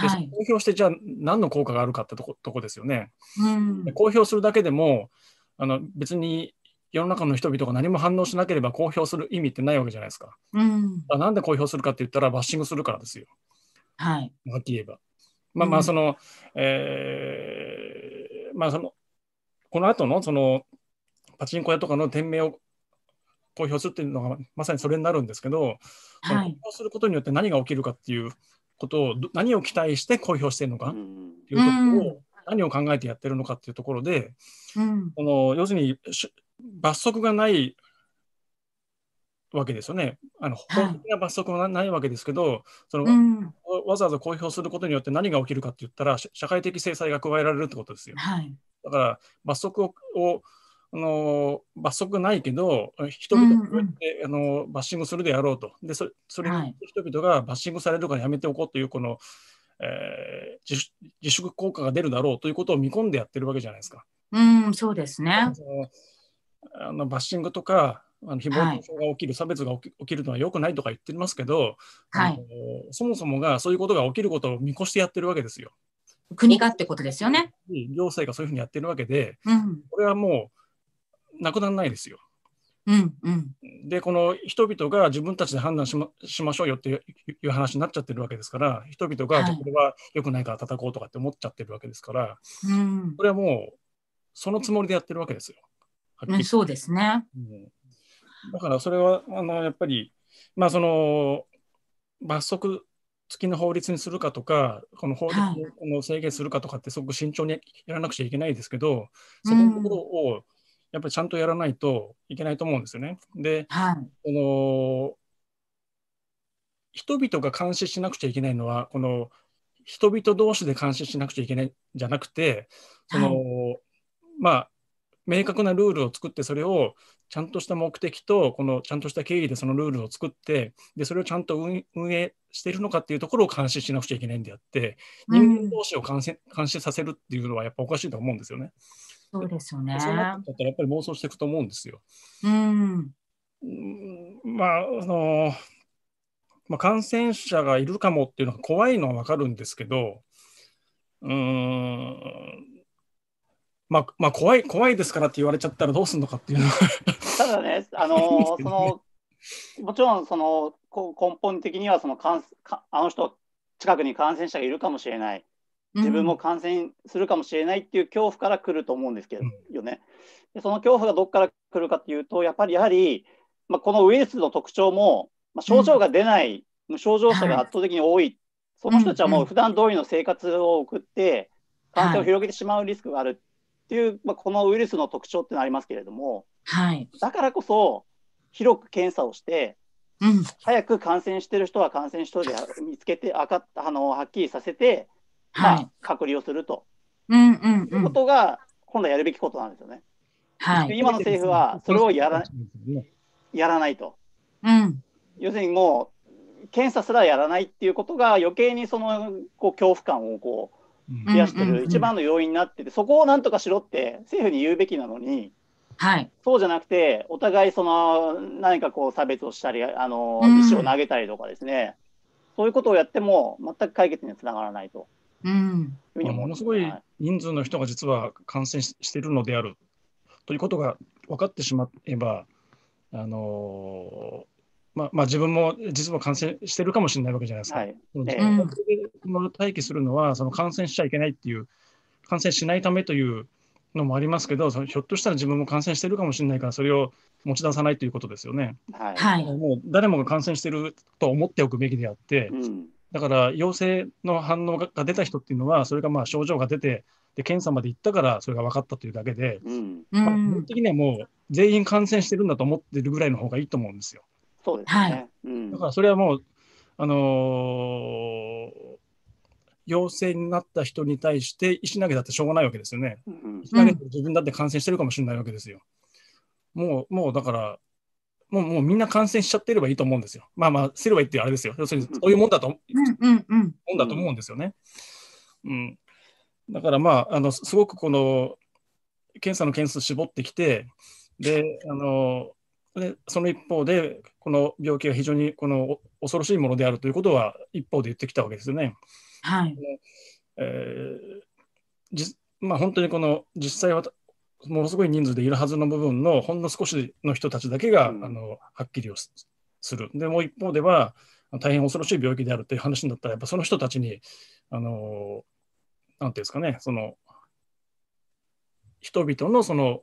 で、はい、公表してじゃあ何の効果があるかってとことこですよね。うん、公表するだけでもあの別に世の中の人々が何も反応しなければ公表する意味ってないわけじゃないですか。うん、なんで公表するかって言ったらバッシングするからですよ。はい。はっきり言えば。まあまあその、うん、えー、まあそのこの後のそのパチンコ屋とかの店名を公表するっていうのがまさにそれになるんですけど、はい、公表することによって何が起きるかっていうことを何を期待して公表してるのかっていうところを何を考えてやってるのかっていうところで、うん、この要するに罰則がないわけですよね。あの法的な罰則はないわけですけど、その、うん、わざわざ公表することによって何が起きるかって言ったら、社会的制裁が加えられるってことですよ。はい、だから罰則ををあの罰則がないけど、人々がこうんうん、あのバッシングするであろうと。でそそれに人々がバッシングされるからやめておこうという、この、えー、自自粛効果が出るだろうということを見込んでやってるわけじゃないですか。うん、そうですね。あのバッシングとか、あの誹謗中傷が起きる、はい、差別が起きるのは良くないとか言ってますけど、はい、そもそもがそういうことが起きることを見越してやってるわけですよ。国がってことですよね。行政がそういうふうにやってるわけで、うん、これはもうなくならないですよ。うんうん、でこの人々が自分たちで判断しましましょうよっていう話になっちゃってるわけですから人々がこれは良くないから叩こうとかって思っちゃってるわけですから、これはもうそのつもりでやってるわけですよ。ね、そうですね、うん、だからそれはあのやっぱりまあその罰則付きの法律にするかとか、この法律を制限するかとかってすごく慎重にやらなくちゃいけないですけど、そのところをやっぱりちゃんとやらないといけないと思うんですよね。で、はい、この人々が監視しなくちゃいけないのは、この人々同士で監視しなくちゃいけないんじゃなくて、その、はい、まあ、明確なルールを作って、それをちゃんとした目的と、このちゃんとした経緯でそのルールを作って、でそれをちゃんと運営しているのかっていうところを監視しなくちゃいけないんであって、人間同士を監視,、監視させるっていうのはやっぱおかしいと思うんですよね。そうですよね。そうなったらやっぱり妄想していくと思うんですよ。うん。まあ、あの、まあ、感染者がいるかもっていうのが怖いのは分かるんですけど、うん、まあ、まあ、怖い、怖いですからって言われちゃったらどうするのかっていうのはただね、あの その、もちろん、その、根本的には、そのかんか、あの人、近くに感染者がいるかもしれない。自分も感染するかもしれないっていう恐怖から来ると思うんですけど、よね。でその恐怖がどこから来るかっていうと、やっぱりやはり、まあ、このウイルスの特徴も、まあ、症状が出ない、無症状者が圧倒的に多い、はい、その人たちはもう普段通りの生活を送って、感染を広げてしまうリスクがあるっていう、はい、まあ、このウイルスの特徴ってのありますけれども、はい、だからこそ、広く検査をして、うん、早く感染してる人は感染し人で見つけてあかあのはっきりさせて、はい、隔離をすると、うんうんうん、いうことが本来やるべきことなんですよね。はい、今の政府はそれをやらやらないと。うん、要するにもう検査すらやらないっていうことが余計にそのこう恐怖感をこう増やしてる一番の要因になってて、そこをなんとかしろって政府に言うべきなのに、はい、そうじゃなくてお互いその何かこう差別をしたりあの石を投げたりとかですね、そういうことをやっても全く解決にはつながらないと。うん、ものすごい人数の人が実は感染しているのであるということが分かってしまえば、あのまあまあ、自分も実は感染してるかもしれないわけじゃないですか。はい。そのええうんこの待機するのはその感染しちゃいけないっていう、感染しないためというのもありますけど、そのひょっとしたら自分も感染してるかもしれないから、それを持ち出さないということですよね。はい。はい。もう誰もが感染してると思っておくべきであってう、ん。だから陽性の反応が出た人っていうのは、それがまあ症状が出て、で検査まで行ったからそれが分かったというだけで、うん。うまあ、基ん本的にはもう全員感染してるんだと思ってるぐらいの方がいいと思うんですよ。そうですね。だからそれはもう、あのー陽性になった人に対して石投げだってしょうがないわけですよね。うん石投げて自分だって感染してるかもしれないわけですよ。もう、もうだから、もうもうみんな感染しちゃってればいいと思うんですよ。まあまあ、すればいいってあれですよ。要するにそういうもんだとうんうんうん。もんだと思うんですよね。うん。だからまあ、あの、すごくこの、検査の件数絞ってきて、で、あの、でその一方で、この病気が非常にこのお恐ろしいものであるということは一方で言ってきたわけですよね。はい。えーじまあ、本当にこの実際はものすごい人数でいるはずの部分のほんの少しの人たちだけが、うんあのはっきりをすする。でもう一方では大変恐ろしい病気であるという話になったらやっぱその人たちにあのなんていうんですかねその人々のその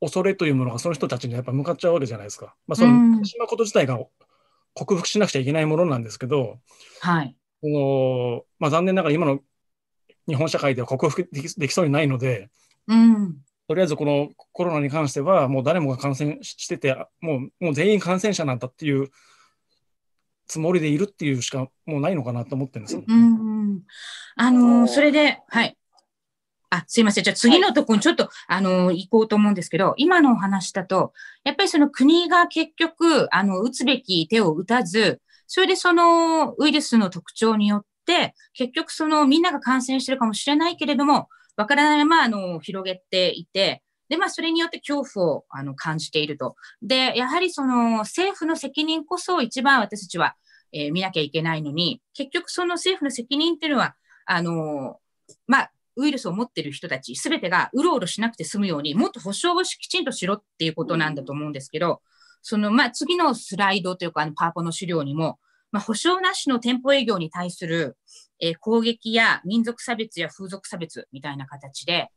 恐れというものがその人たちにやっぱ向かっちゃうわけじゃないですか。まあ、そのうん向かってしまうこと自体が克服しなくちゃいけないものなんですけど、はい。このまあ、残念ながら今の日本社会では克服できできそうにないので、うん。とりあえずこのコロナに関しては、もう誰もが感染してて、もうもう全員感染者なんだっていうつもりでいるっていうしかもうないのかなと思ってるんですよ。うん。あのーそれで、はい。あ、すいません。じゃあ次のとこにちょっと、あのー行こうと思うんですけど、今のお話だと、やっぱりその国が結局、あの、打つべき手を打たず、それでそのウイルスの特徴によって、結局そのみんなが感染してるかもしれないけれども、わからないまま、あの、広げていて、で、まあ、それによって恐怖をあの感じていると。で、やはりその政府の責任こそ一番私たちは、えー見なきゃいけないのに、結局その政府の責任っていうのは、あのまあ、ウイルスを持っている人たち、すべてがうろうろしなくて済むように、もっと保証をきちんとしろっていうことなんだと思うんですけど、その、まあ、次のスライドというか、あの、パワポの資料にも、まあ、保証なしの店舗営業に対する、えー攻撃や民族差別や風俗差別みたいな形で、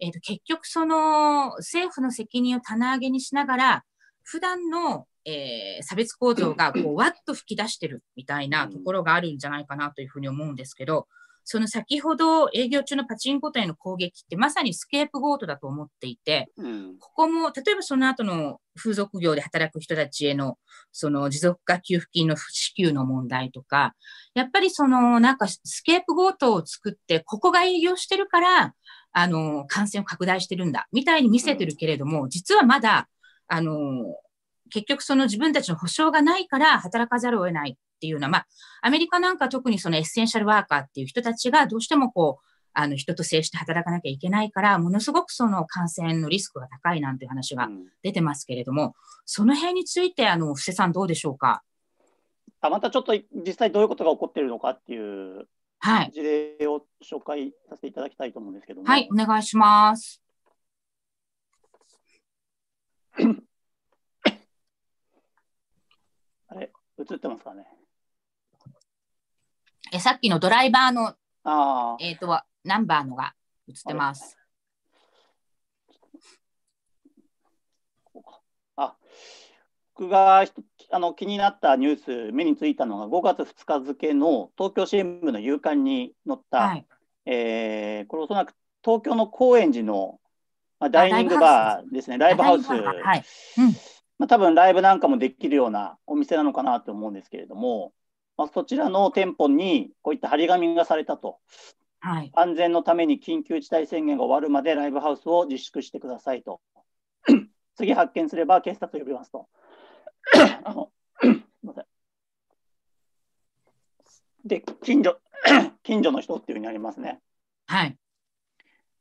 えーと結局その政府の責任を棚上げにしながら、普段の、えー差別構造がこうわっと吹き出してるみたいなところがあるんじゃないかなというふうに思うんですけど、その先ほど営業中のパチンコ店への攻撃ってまさにスケープゴートだと思っていて、うん。ここも、例えばその後の風俗業で働く人たちへの、その持続化給付金の支給の問題とか、やっぱりそのなんかスケープゴートを作って、ここが営業してるから、あの、感染を拡大してるんだ、みたいに見せてるけれども、実はまだ、あの、結局その自分たちの保証がないから働かざるを得ないっていうような、まあ、アメリカなんか特にそのエッセンシャルワーカーっていう人たちがどうしてもこう、あの人と接して働かなきゃいけないから、ものすごくその感染のリスクが高いなんていう話がうん出てますけれども、その辺について、あの、布施さんどうでしょうか？あまたちょっと実際どういうことが起こっているのかっていうはい。事例を紹介させていただきたいと思うんですけども、はい、お願いします。あれ映ってますかね。え、さっきのドライバーの、ああ、えっ、と、ナンバーのが映ってます。あ僕があの気になったニュース、目についたのが5月2日付の東京新聞の夕刊に載った、はい。えーこれおそらく東京の高円寺の、まあ、ダイニングバーですね、ライブハウス、はい。まあ、多分ライブなんかもできるようなお店なのかなと思うんですけれども、まあ、そちらの店舗にこういった張り紙がされたと、はい。安全のために緊急事態宣言が終わるまでライブハウスを自粛してくださいと。次発見すれば警察を呼びますと。あの すいませんで、近所、近所の人っていうふうになりますね。はい。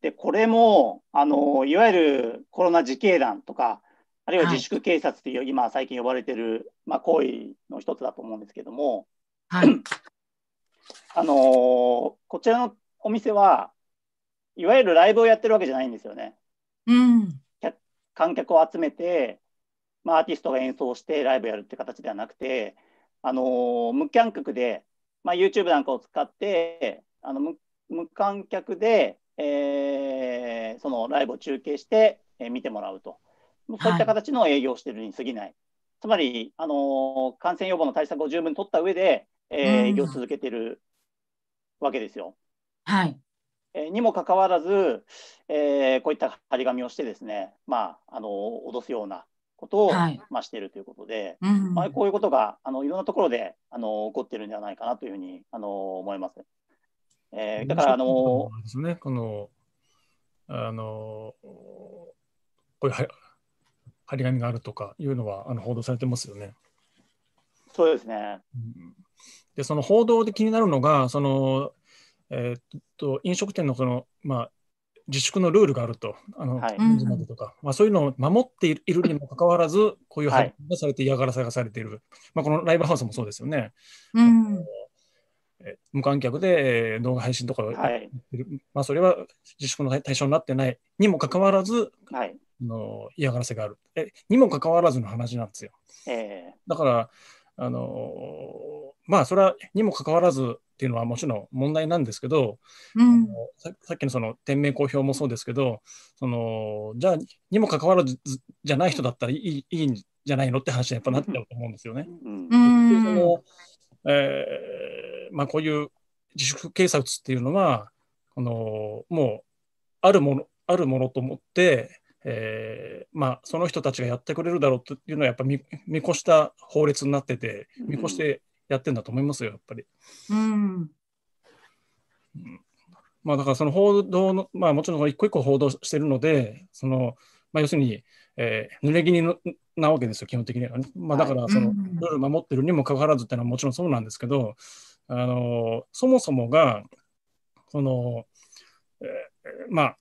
で、これも、あの、いわゆるコロナ自警団とか、あるいははい自粛警察という、今最近呼ばれてる、まあ、行為の一つだと思うんですけども、はい。あのこちらのお店は、いわゆるライブをやってるわけじゃないんですよね。うん。観客を集めて、まあ、アーティストが演奏してライブやるって形ではなくて、あの無観客で、まあ、YouTube なんかを使ってあの無無観客で、えーそのライブを中継して、えー見てもらうと、そういった形の営業をしているに過ぎない。つまり、あの感染予防の対策を十分取った上で、えーうん営業を続けているわけですよ。はい。えーにもかかわらず、えーこういった張り紙をしてですね、まあ、あの脅すようなことを、はいまあ、しているということで、うんまあ、こういうことがあのいろんなところであの起こっているんではないかなというふうにあの思います。えーだから、あのですね、この、あの、こういうは張り紙があるとかいうのはあの報道されてますよね。そうですね、うんで、その報道で気になるのが、その、えーっと、飲食店のその、まあ、自粛のルールがあると、あの、はいとか、まあ、そういうのを守っているにもかかわらず、こういうはい発言がされて嫌がらせがされている。まあ、このライブハウスもそうですよね。うん。えー無観客でえー動画配信とかをやはいってる、まあ、それは自粛の対象になってないにもかかわらず、はいあの嫌がらせがあるえ。にもかかわらずの話なんですよ。えだから、あのまあ、それはにもかかわらずっていうのはもちろん問題なんですけど、うん。ささっきのその店名公表もそうですけど、そのじゃあ、にもかかわらずじゃない人だったらいいいいんじゃないのって話にやっぱなっちゃうと思うんですよね。ーうんうんそのえーまあ、こういう自粛警察っていうのは、このもうあるものあるものと思って、えーまあ、その人たちがやってくれるだろうというのはやっぱ見見越した法律になってて見越してやってんだと思いますよやっぱり。うん。まあ、だからその報道の、まあ、もちろん一個一個報道してるのでその、まあ、要するに、えー濡れ衣のなわけですよ基本的にはね。まあ、だからその、うんルール守ってるにもかかわらずっていうのはもちろんそうなんですけど、あのそもそもが、その、えーまあ、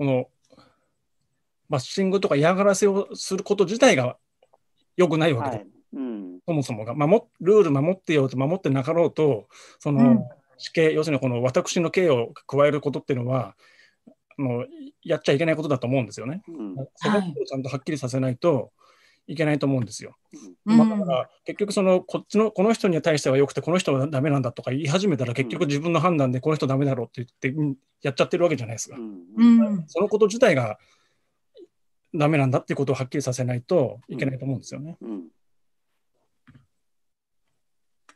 この、バッシングとか嫌がらせをすること自体が良くないわけで、はい。うん。そもそもが。守っ、ルール守ってようと守ってなかろうと、その、うん。死刑、要するにこの私の刑を加えることっていうのは、あのやっちゃいけないことだと思うんですよね。うん。そこをちゃんとはっきりさせないといけないと思うんですよ。うんまあ、だから結局そのこっちのこの人に対してはよくてこの人はダメなんだとか言い始めたら結局自分の判断でこの人ダメだろうって言ってうんやっちゃってるわけじゃないですか。そのこと自体がダメなんだっていうことをはっきりさせないといけないと思うんですよね。うん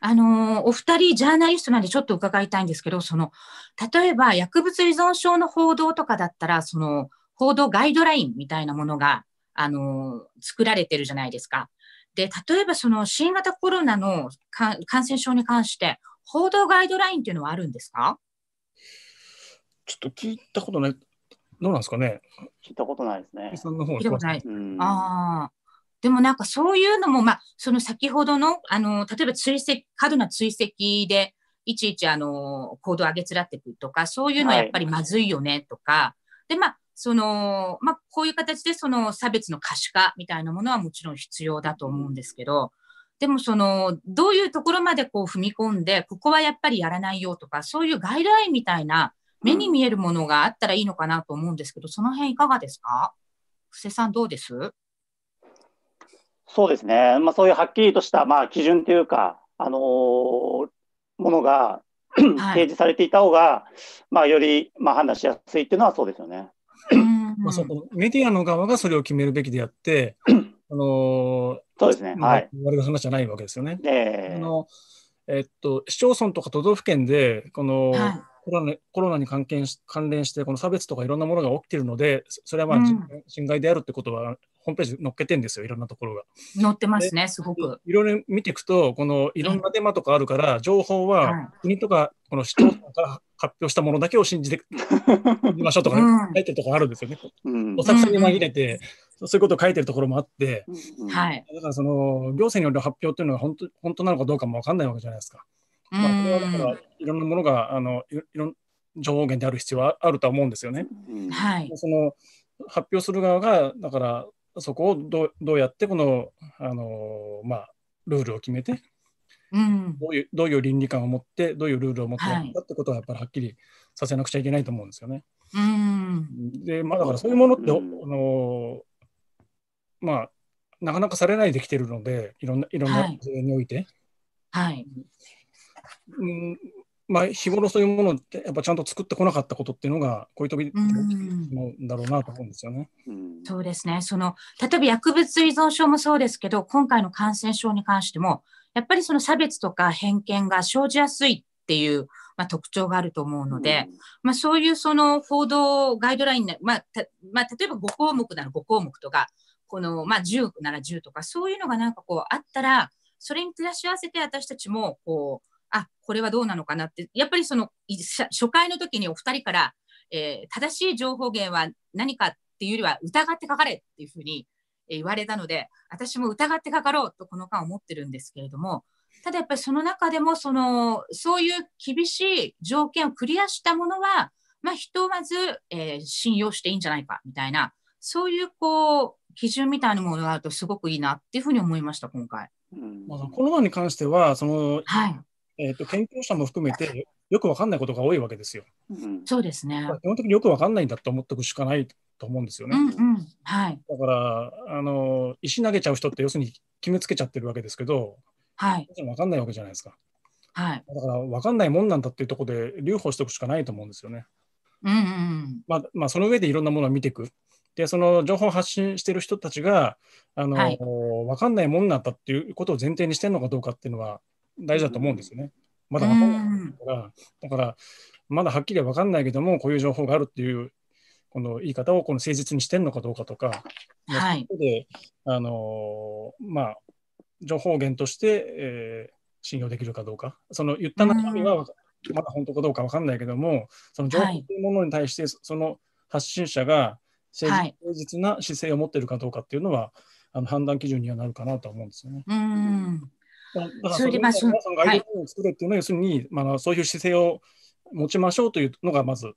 あのーお二人ジャーナリストなんでちょっと伺いたいんですけど、その、例えば薬物依存症の報道とかだったら、その、報道ガイドラインみたいなものが、あのー作られてるじゃないですか。で、例えばその新型コロナのか感染症に関して、報道ガイドラインっていうのはあるんですか？ちょっと聞いたことない。どうなんですかね？聞いたことないですねさんの方聞いたことない。うんああ。でもなんかそういうのも、まあ、その先ほどの、あの、例えば追跡、過度な追跡で、いちいちあの、行動を上げつらっていくとか、そういうのはやっぱりまずいよねとか、で、まあ、その、まあ、こういう形でその差別の可視化みたいなものはもちろん必要だと思うんですけど、でもその、どういうところまでこう踏み込んで、ここはやっぱりやらないよとか、そういうガイドラインみたいな、目に見えるものがあったらいいのかなと思うんですけど、その辺いかがですか？布施さんどうです？そうですね、まあ、そういうはっきりとした、まあ、基準というか、あのーものが提示されていた方が、まあ、より、まあ、判断しやすいっていうのはそうですよね。うんまあ、そこメディアの側がそれを決めるべきであって、あのそうですね。はい。言われる話じゃないわけですよね。ええあのえっと、市町村とか都道府県でこの、はいコロナコロナに関係し関連してこの差別とかいろんなものが起きているのでそそれはまあ、うん人侵害であるってことはホームページに載っけてるんですよいろんなところが。載ってますね、すごく。いろいろ見ていくとこのいろんなデマとかあるから情報はは国とかこの市町村から発表したものだけを信じてみましょうとか、書いてるところあるんですよね。うんお作戦に紛れて、そういうことを書いてるところもあって、うんはい。だからその行政による発表というのは本当本当なのかどうかも分かんないわけじゃないですか。うまあ、これはだからん。いろんなものがあのいろいろん情報源である必要はあるとは思うんですよね。うんはい。その発表する側がだからそこをどうどうやってこのあの、まあ、ルールを決めてうん。どういうどういう倫理観を持ってどういうルールを持ってやるんだってことはやっぱりはっきりさせなくちゃいけないと思うんですよね。うん。でまあだからそういうものって、うんあのまあ、なかなかされないできてるので、いろんな、いろんはない事例において。はい。うんまあ、日頃そういうものって、やっぱちゃんと作ってこなかったことっていうのが、こういう時って起きてるんだろうなと思うんですよね。うんそうですね。その、例えば薬物依存症もそうですけど、今回の感染症に関しても、やっぱりその差別とか偏見が生じやすいっていう、まあ、特徴があると思うので、まあ、そういうその報道ガイドラインな、まあ、たまあ、例えば5項目なら5項目とか、この、まあ、10なら10とか、そういうのがなんかこうあったら、それに照らし合わせて私たちも、こう、あ、これはどうなのかなって、やっぱりその、い初初回の時にお二人から、えー正しい情報源は何かっていうよりは疑ってかかれっていうふうにえー言われたので、私も疑ってかかろうとこの間思ってるんですけれども、ただやっぱりその中でもその、そういう厳しい条件をクリアしたものは、まあ、ひとまず、えー信用していいんじゃないかみたいな、そういうこう、基準みたいなものがあるとすごくいいなっていうふうに思いました、今回。うんまあ、コロナに関しては、その、はい。えっ、と、研究者も含めて、よくわかんないことが多いわけですよ。うんそうですね。基本的によくわかんないんだって思っておくしかないと思うんですよね。うんうん。はい。だから、あの、石投げちゃう人って要するに決めつけちゃってるわけですけど、はい。わかんないわけじゃないですか。はい。だから、わかんないもんなんだっていうところで留保しておくしかないと思うんですよね。うんうんまあ、まあ、その上でいろんなものを見ていく。で、その情報を発信している人たちが、あの、はいわかんないもんなんだっていうことを前提にしてるのかどうかっていうのは大事だと思うんですよね。まだわかんないから、だから、まだはっきりはわかんないけども、こういう情報があるっていう、この言い方をこの誠実にしてるのかどうかとか、はい。で、あのまあ、情報源として、えー信用できるかどうか、その言った中身はまだ本当かどうかわかんないけども、その情報というものに対して、その発信者が誠実,、はい。誠実な姿勢を持っているかどうかっていうのは、あの判断基準にはなるかなとは思うんですよね。うん。それでまあそガイドラインを作れっていうのは、要するに、まあ、そういう姿勢を持ちましょうというのが、まず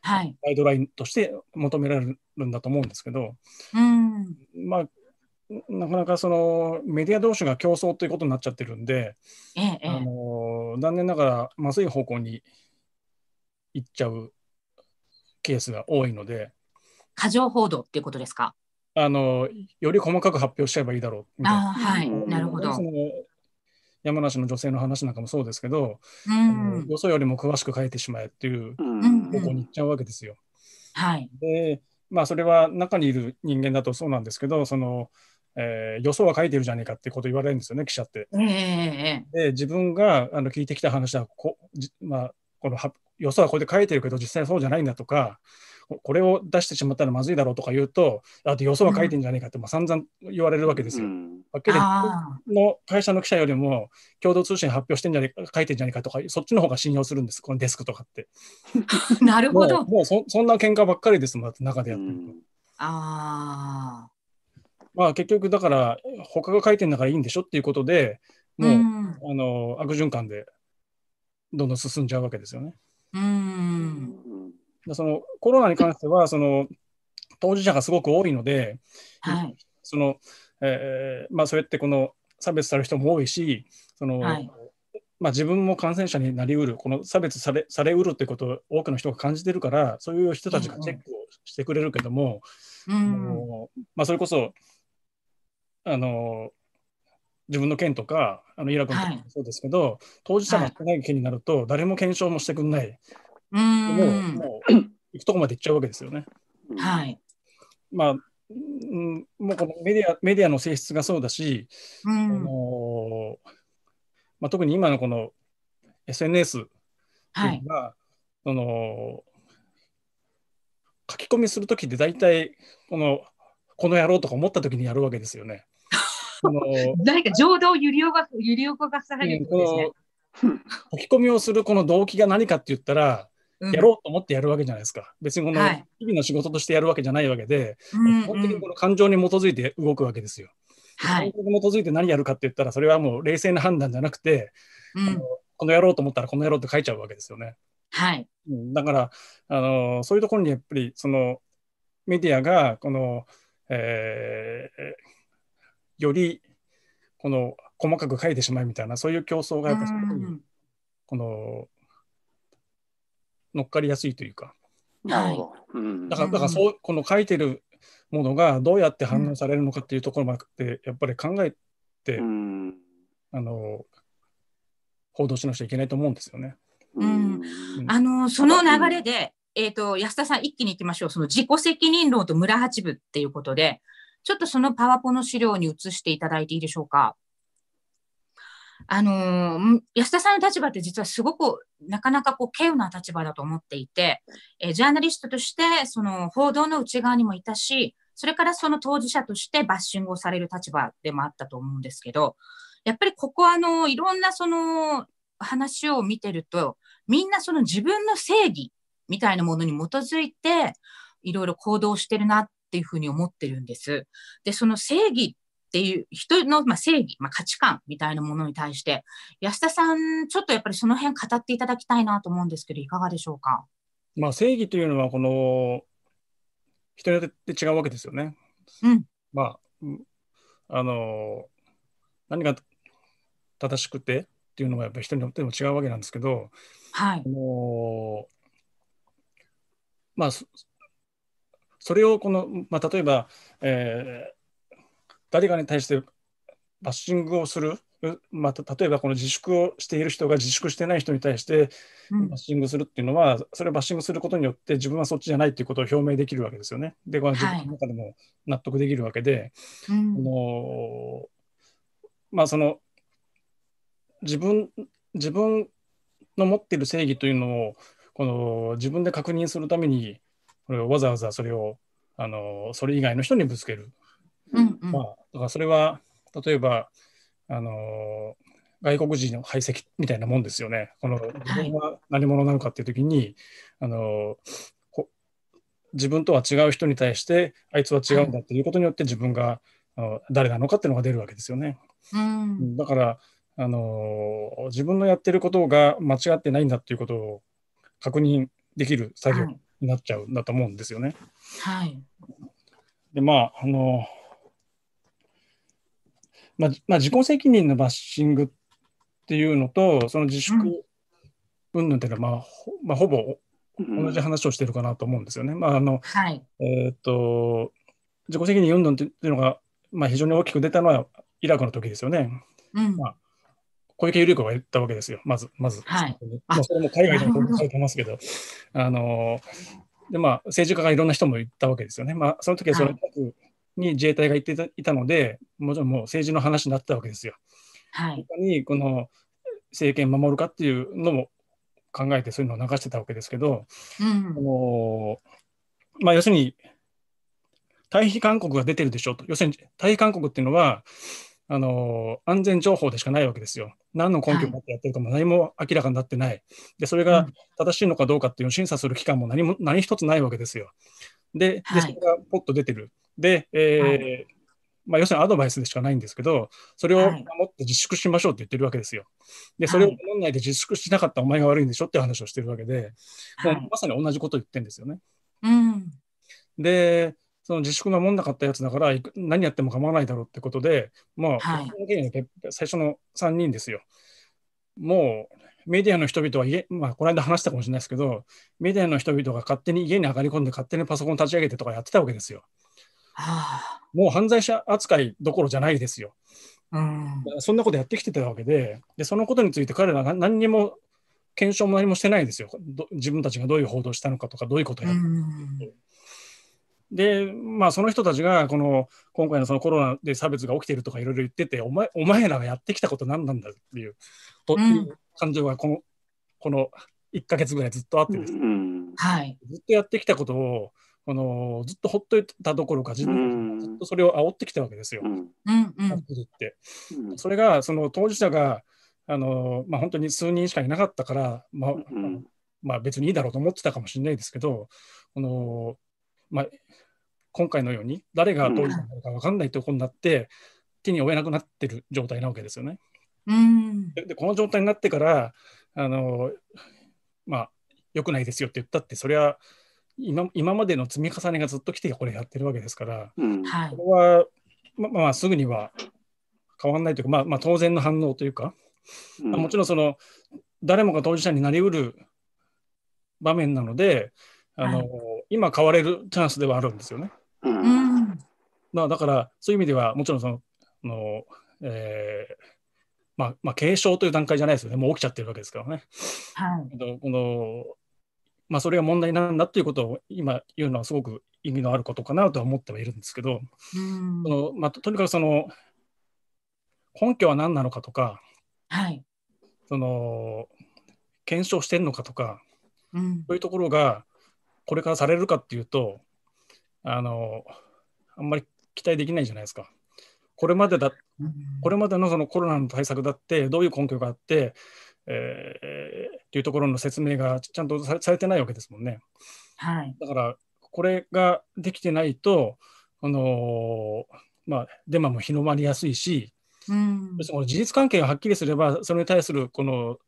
はい。ガイドラインとして求められるんだと思うんですけど、うん。まあ、なかなかそのメディア同士が競争ということになっちゃってるんで、ええ、えあえ。の残念ながらまずい方向に行っちゃうケースが多いので、過剰報道っていうことですか？あのより細かく発表しちゃえばいいだろうみたいな。ああ、はい。うんなるほどそ。の山梨の女性の話なんかもそうですけど、うん。よそよりも詳しく書いてしまえっていう方向に行っちゃうわけですよ。はい。で、まあ、それは中にいる人間だとそうなんですけど、その、えー予想は書いてるじゃねえかってこと言われるんですよね、記者って。ええ、ええ。で、自分があの聞いてきた話はこ、じまあ、このは予想はこれで書いてるけど、実際そうじゃないんだとか、ここれを出してしまったらまずいだろうとか言うと、あと予想は書いてんじゃねえかって、まあ、散々言われるわけですよ。うんはっきりあの会社の記者よりも共同通信発表してんじゃねえか、書いてんじゃねえかとか、そっちの方が信用するんです、このデスクとかって。あ、なるほもうど。もうそそんな喧嘩ばっかりですもん、中でやってると。あまあ結局だから他が書いてんだからいいんでしょっていうことであ。もう、ん。あの悪循環でどんどん進んじゃうわけですよね。うん。でそのコロナに関してはその当事者がすごく多いのではい。その、えーまあ、そうやってこの差別される人も多いしその、はいまあ、自分も感染者になりうるこの差別されされうるということを多くの人が感じてるからそういう人たちがチェックをしてくれるけども、うあん。のまあ、それこそあの自分の県とかあのイラクの県もそうですけど、当事者が少ない県になると、誰も検証もしてくれない、う。もうんもう行くとこまで行っちゃうわけですよね。はい。まあうんもうこのメディアメディアの性質がそうだし、うあん。のまあ、特に今のこの SNS ってはいの。が、その書き込みするときって大体このこの野郎とか思ったときにやるわけですよね。その何か情動揺り動か揺り動かされるってことですね。書き込みをするこの動機が何かって言ったら、うんやろうと思ってやるわけじゃないですか。別にこのはい日々の仕事としてやるわけじゃないわけで、うん本当にうんこの感情に基づいて動くわけですよ。はい。感情に基づいて何やるかって言ったら、それはもう冷静な判断じゃなくて、うん。このやろうと思ったらこのやろうって書いちゃうわけですよね。はい。うんだから、あのそういうところにやっぱりそのメディアがこの、えーよりこの細かく書いてしまうみたいなそういう競争がやっぱりうんこの乗っかりやすいというか。なるほど。うん。だからだからそうこの書いてるものがどうやって反応されるのかっていうところまでやっぱり考えて、うん。あの報道しなくちゃいけないと思うんですよね。うん。あのその流れで、えっ、と安田さん一気に行きましょう。その自己責任論と村八部っていうことで、ちょっとそのパワポの資料に移していただいていいでしょうか？あのー安田さんの立場って実はすごくなかなかこう稀有な立場だと思っていて、えージャーナリストとしてその報道の内側にもいたし、それからその当事者としてバッシングをされる立場でもあったと思うんですけど、やっぱりここはあのいろんなその話を見てると、みんなその自分の正義みたいなものに基づいて、いろいろ行動してるなっていうふうに思ってるんです。で、その正義っていう人の、まあ、正義、まあ、価値観みたいなものに対して、安田さん、ちょっとやっぱりその辺語っていただきたいなと思うんですけど、いかがでしょうか？まあ、正義というのはこの人によって違うわけですよね。うん。まあ、うんあの何が正しくてっていうのはやっぱり人によっても違うわけなんですけど、はいあ。のまあそそれをこの、まあ、例えば、えー誰かに対してバッシングをする、うまあ、た例えばこの自粛をしている人が自粛してない人に対してうん。バッシングするっていうのは、それをバッシングすることによって自分はそっちじゃないっていうことを表明できるわけですよね。で、これは自分の中でも納得できるわけで、うん。あのまあその自分自分の持っている正義というのをこの自分で確認するためにこれをわざわざそれをあのそれ以外の人にぶつける、うんうんまあ、だからそれは例えばあの外国人の排斥みたいなもんですよね。この自分は何者なのかっていう時に、あのこ自分とは違う人に対してあいつは違うんだっていうことによって自分があの誰なのかっていうのが出るわけですよね。うんだから、あの自分のやってることが間違ってないんだっていうことを確認できる作業はいになっちゃうんだと思うんですよね。はい。でまああのまあ、じまあ、自己責任のバッシングっていうのとその自粛うん云々っていうのは、まあほまあ、ほぼうん同じ話をしてるかなと思うんですよね。まああのはい。えーっと自己責任云々っていうのが、まあ、非常に大きく出たのはイラクの時ですよね。うんまあ小池百合子が言ったわけですよ、まず。まずはいまあ、それも海外でも書いてますけど、あのでまあ、政治家がいろんな人も言ったわけですよね。まあ、その時はそれに自衛隊が言っていたので、もちろんもう政治の話になってたわけですよ。はい。他にこの政権守るかっていうのも考えてそういうのを流してたわけですけど、うんあのまあ、要するに退避勧告が出てるでしょと。要するに退避勧告っていうのはあの安全情報でしかないわけですよ。何の根拠があってやってるかも何も明らかになってない。で、それが正しいのかどうかっていうのを審査する機関も何も何一つないわけですよ。で、はいでそれがポッと出てる。で、えーはまあ、要するにアドバイスでしかないんですけど、それをはい守って自粛しましょうって言ってるわけですよ。で、それを守らないで自粛しなかったお前が悪いんでしょって話をしてるわけで、もうはい。まさに同じことを言ってるんですよね。うん。で、その自粛守んなかったやつだから、何やっても構わないだろうってことで、まあ、はい最初の3人ですよ。もうメディアの人々は家、まあ、この間話したかもしれないですけど、メディアの人々が勝手に家に上がり込んで、勝手にパソコン立ち上げてとかやってたわけですよ。はもう犯罪者扱いどころじゃないですよ。あ。うん。そんなことやってきてたわけで、でそのことについて彼らが何にも検証も何もしてないですよ。ど自分たちがどういう報道をしたのかとか、どういうことをうやったん。で、まあ、その人たちがこの今回のそのコロナで差別が起きているとかいろいろ言ってて、お前お前らがやってきたこと何なんだっていうと、うん感情がこのこの1ヶ月ぐらいずっとあってですね、うんはい。ずっとやってきたことをこのずっとほっといたどころか、自分たちがずっとそれを煽ってきたわけですよ。それがその当事者があの、まあ、本当に数人しかいなかったから、まあうんまあ、別にいいだろうと思ってたかもしれないですけど、このまあ、今回のように誰が当事者なのか分かんないところになって、手に負えなくなってる状態なわけですよね。うん。ででこの状態になってからあの、まあ、良くないですよって言ったって、それは今今までの積み重ねがずっと来てこれやってるわけですから、うんはいこ。れは、ままあ、すぐには変わらないというか、まあまあ、当然の反応というか、うんもちろんその誰もが当事者になりうる場面なので、あのはい今変われるチャンスではあるんですよね。うんうん。まあ、だからそういう意味ではもちろんそのの、えーまあまあ、継承という段階じゃないですよねもう起きちゃってるわけですからね。はい、このまあ、それが問題なんだっていうことを今言うのはすごく意味のあることかなとは思ってはいるんですけど、うん。そのまあ、とにかくその根拠は何なのかとかはい。その検証してるのかとかうん。そういうところがこれからされるかっていうとあのあんまり期待できないじゃないですか。これまでだうん。これまでのそのコロナの対策だってどういう根拠があって、えー、っていうところの説明がちゃんとさされてないわけですもんね。はい。だからこれができてないと、あのーまあ、デマも広まりやすいし、うん。事実関係がはっきりすれば、それに対するこの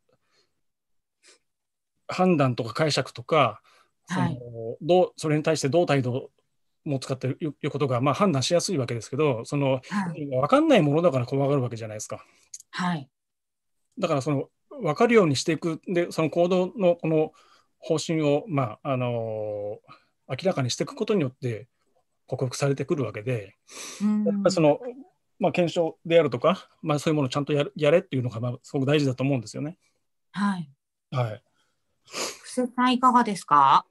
判断とか解釈とか、そのはいどうそれに対してどう態度を持つかっていういうことが、まあ、判断しやすいわけですけど、そのはい。分かんないものだから怖がるわけじゃないですか。はい。だからその分かるようにしていく。でその行動のこの方針を、まああの明らかにしていくことによって克服されてくるわけで、うん。やっぱりその、まあ、検証であるとか、まあ、そういうものをちゃんとやるやれっていうのが、まあ、すごく大事だと思うんですよね。はい。はい、布施さんいかがですか？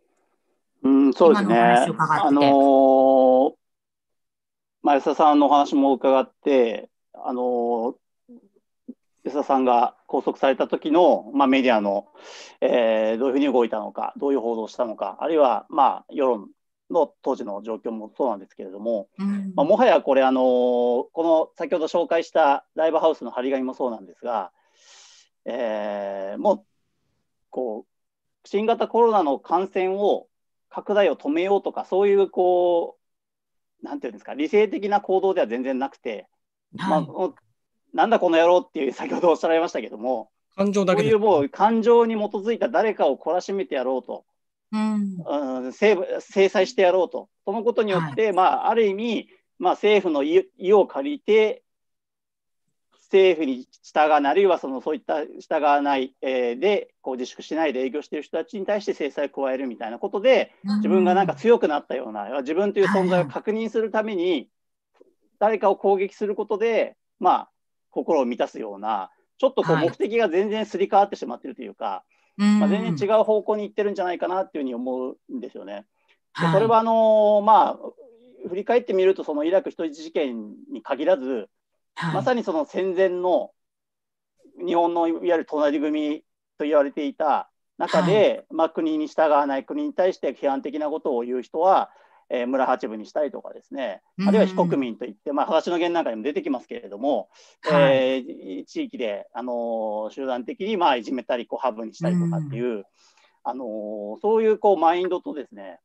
うん、そうですね。あのー、まあ、安田さんのお話も伺って、あのー、安田さんが拘束された時の、まあ、メディアの、えーどういうふうに動いたのか、どういう報道をしたのか、あるいは、まあ、世論の当時の状況もそうなんですけれども、うん。まあ、もはやこれ、あのーこの先ほど紹介したライブハウスの張り紙もそうなんですが、えーもうこう新型コロナの感染を拡大を止めようとか、そういうこう、なんていうんですか、理性的な行動では全然なくて、まあ、はい。もうなんだこの野郎っていう、先ほどおっしゃられましたけども、感情だけでそういうもう感情に基づいた誰かを懲らしめてやろうと、うん。うん、制制裁してやろうと、そのことによって、まあ、ある意味、まあ、政府の意意を借りて、政府に従わない、あるいはそのそういった従わない、えーでこう自粛しないで営業している人たちに対して制裁を加えるみたいなことで、自分がなんか強くなったような、自分という存在を確認するために、誰かを攻撃することで、まあ、心を満たすような、ちょっとこうはい。目的が全然すり替わってしまっているというか、うん。まあ、全然違う方向に行ってるんじゃないかなっていうふうに思うんですよね。ではい。それはあのまあ振り返ってみるとそのイラク人質事件に限らず、はい。まさにその戦前の日本のいわゆる隣組と言われていた中で、まあ、国に従わない国に対して批判的なことを言う人は、えー村八分にしたりとかですね。うんあるいは非国民といって、まあ、話の源なんかにも出てきますけれども、はい。えー地域で、あのー集団的にまあいじめたりこうハブにしたりとかっていう、あのーそういうこうマインドとですね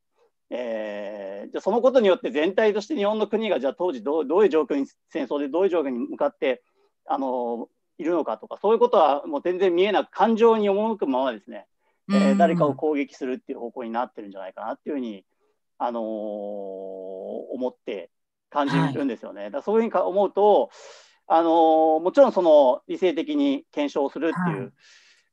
えーじゃあそのことによって全体として日本の国がじゃあ当時どうどういう状況に戦争でどういう状況に向かって、あのいるのかとかそういうことはもう全然見えなく感情に赴くままですね、えー誰かを攻撃するっていう方向になってるんじゃないかなっていうふうに、あのー思って感じるんですよね。だからそういうふうにか思うと、あのーもちろんその理性的に検証するっていう、はい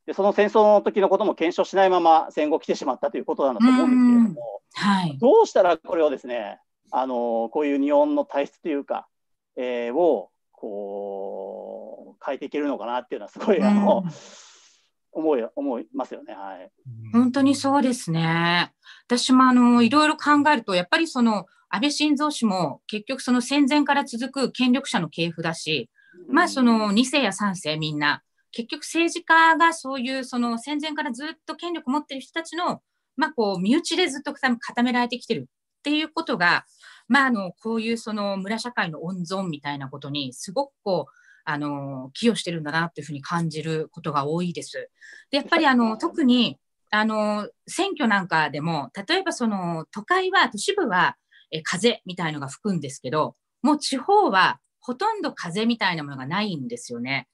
でその戦争の時のことも検証しないまま戦後来てしまったということなんだと思うんですけれども。はいどうしたらこれをですね、あのこういう日本の体質というか、えーをこう変えていけるのかなっていうのはすごい、あのうん思い思いますよね。はい。本当にそうですね。私もあのいろいろ考えると、やっぱりその安倍晋三氏も結局その戦前から続く権力者の系譜だし、まあその2世や3世みんな、結局政治家がそういうその戦前からずっと権力を持っている人たちの、まあこう身内でずっと固められてきてるっていうことが、まああのこういうその村社会の温存みたいなことにすごくこう、あの寄与してるんだなっていうふうに感じることが多いです。でやっぱりあの特にあの選挙なんかでも例えばその都会は都市部はえ風みたいのが吹くんですけどもう地方はほとんど風みたいなものがないんですよね。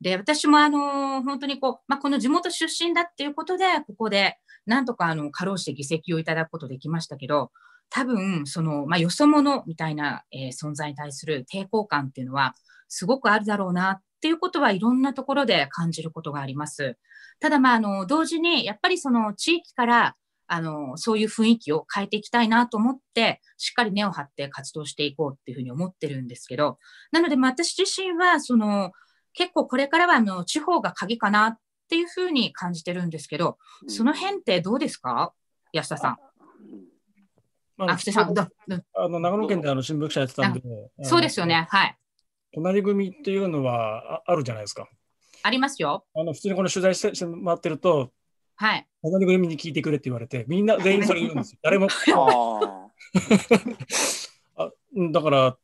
で私もあの本当にこう、まあ、この地元出身だっていうことでここでなんとかあのかろうじて議席をいただくことできましたけど多分その、まあ、よそ者みたいな、えー存在に対する抵抗感っていうのはすごくあるだろうなっていうことはいろんなところで感じることがあります。ただ、まあ、あの同時にやっぱりその地域からあの、そういう雰囲気を変えていきたいなと思って、しっかり根を張って活動していこうっていうふうに思ってるんですけど、なので、私自身は、その、結構これからはあの地方が鍵かなっていうふうに感じてるんですけど、その辺ってどうですか？安田さん。まあ、あ、さん、あの長野県であの新聞記者やってたんで、そうですよね、はい。隣組っていうのはあるじゃないですか。ありますよ。あの普通にこの取材して回ってると、はい。隣組に聞いてくれって言われて、みんな全員それ言うんですよ。誰も。あ だから